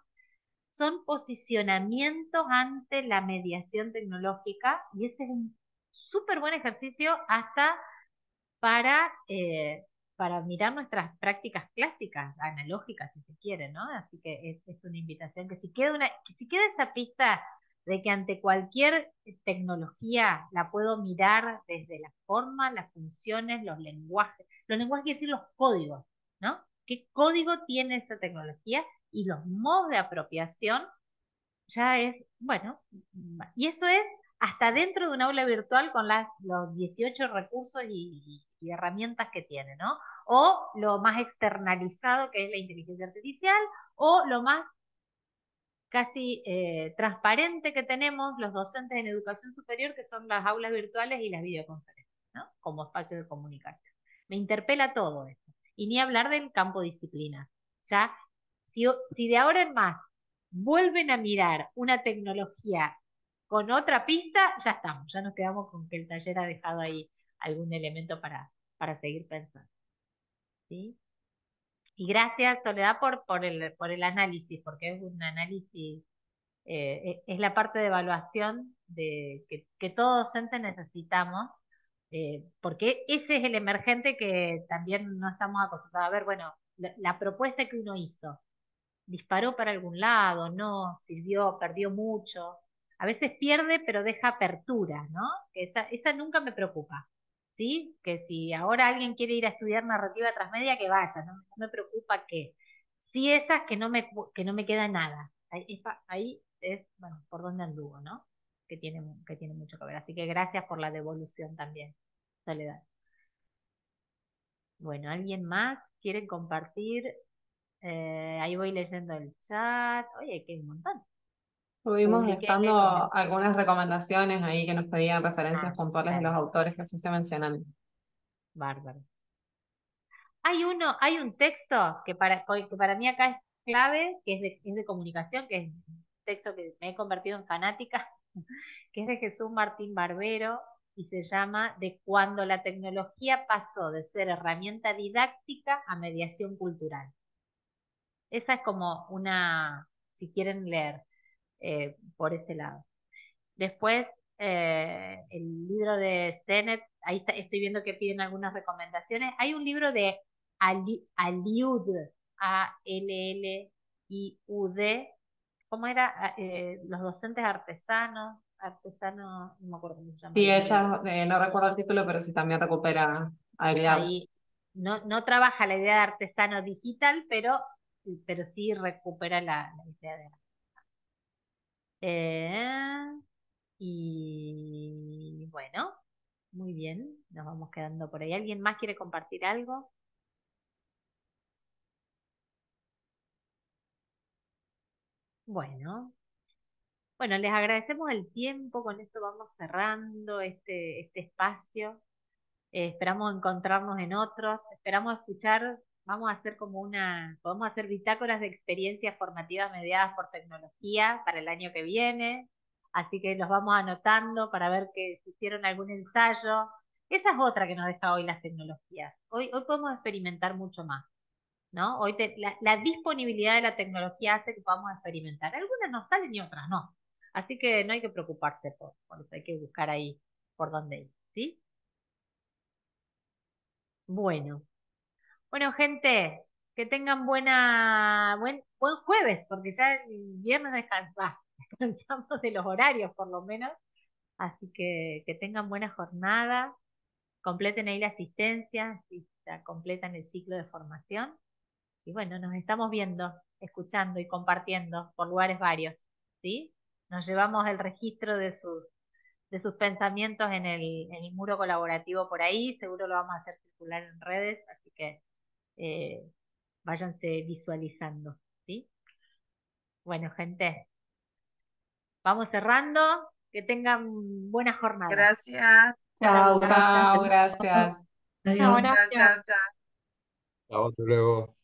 Son posicionamientos ante la mediación tecnológica y ese es un súper buen ejercicio hasta para, eh, para mirar nuestras prácticas clásicas, analógicas, si se quiere, ¿no? Así que es, una invitación que si queda una, que si queda esa pista de que ante cualquier tecnología la puedo mirar desde la forma, las funciones, los lenguajes, los lenguajes quiere decir los códigos, ¿no? ¿Qué código tiene esa tecnología? Y los modos de apropiación ya es, bueno, y eso es hasta dentro de un aula virtual con las, los 18 recursos y, y herramientas que tiene, ¿no? O lo más externalizado que es la inteligencia artificial, o lo más casi eh, transparente que tenemos los docentes en educación superior, que son las aulas virtuales y las videoconferencias, ¿no? Como espacio de comunicación. Me interpela todo esto. Y ni hablar del campo disciplinar. Ya, si, si de ahora en más vuelven a mirar una tecnología con otra pista, ya estamos, ya nos quedamos con que el taller ha dejado ahí algún elemento para, para seguir pensando. ¿Sí? Y gracias, Soledad, por, por, el, por el análisis, porque es un análisis, eh, es la parte de evaluación de, que, que todo docente necesitamos, eh, porque ese es el emergente que también no estamos acostumbrados a ver. Bueno, la, propuesta que uno hizo, disparó para algún lado, no, sirvió, perdió mucho. A veces pierde, pero deja apertura, ¿no? Esa, esa nunca me preocupa. ¿Sí? Que si ahora alguien quiere ir a estudiar narrativa transmedia, que vaya, no, me preocupa qué. Sí esas que no me, que no me queda nada. Ahí, es, ahí es, bueno, por dónde anduvo, ¿no? Que tiene, que tiene mucho que ver. Así que gracias por la devolución también, Soledad. Bueno, ¿alguien más quiere compartir? Eh, ahí voy leyendo el chat. Oye, que hay un montón. Estuvimos dejando algunas recomendaciones ahí que nos pedían referencias Ah, puntuales de los autores que fuiste mencionando. Bárbaro. Hay uno, hay un texto que para, que para mí acá es clave, que es de, es de comunicación, que es un texto que me he convertido en fanática, que es de Jesús Martín Barbero y se llama De cuando la tecnología pasó de ser herramienta didáctica a mediación cultural. Esa es como una, si quieren leer, eh, por ese lado. Después, eh, el libro de Zenet, ahí estoy viendo que piden algunas recomendaciones. Hay un libro de Aliud, A-L-L-I-U-D, ¿cómo era? Ah, eh, los docentes artesanos, artesanos, no me acuerdo cómo se llama. Sí, ella, eh, no recuerdo el título, pero sí también recupera Ahí no, no trabaja la idea de artesano digital, pero, pero sí recupera la, idea de eh, y bueno, muy bien, nos vamos quedando por ahí. ¿Alguien más quiere compartir algo? Bueno, bueno, les agradecemos el tiempo, con esto vamos cerrando este, este espacio. Eh, esperamos encontrarnos en otros, esperamos escuchar, vamos a hacer como una, podemos hacer bitácoras de experiencias formativas mediadas por tecnología para el año que viene, así que los vamos anotando para ver que hicieron algún ensayo. Esa es otra que nos deja hoy las tecnologías. Hoy, hoy podemos experimentar mucho más. ¿no? Hoy la, disponibilidad de la tecnología hace que podamos experimentar. Algunas nos salen y otras no. Así que no hay que preocuparse por, por eso, hay que buscar ahí por dónde ir, ¿sí? Bueno. Bueno, gente, que tengan buena, buen, buen jueves, porque ya el viernes descansamos de los horarios por lo menos. Así que que tengan buena jornada, completen ahí la asistencia, si completan el ciclo de formación. Y bueno, nos estamos viendo, escuchando y compartiendo por lugares varios, ¿sí? Nos llevamos el registro de sus, de sus pensamientos en el, en el muro colaborativo por ahí, seguro lo vamos a hacer circular en redes, así que eh, váyanse visualizando, ¿sí? Bueno, gente, vamos cerrando, que tengan buena jornada. Gracias. Chao, chao, gracias. Chao, gracias. Chao, hasta luego.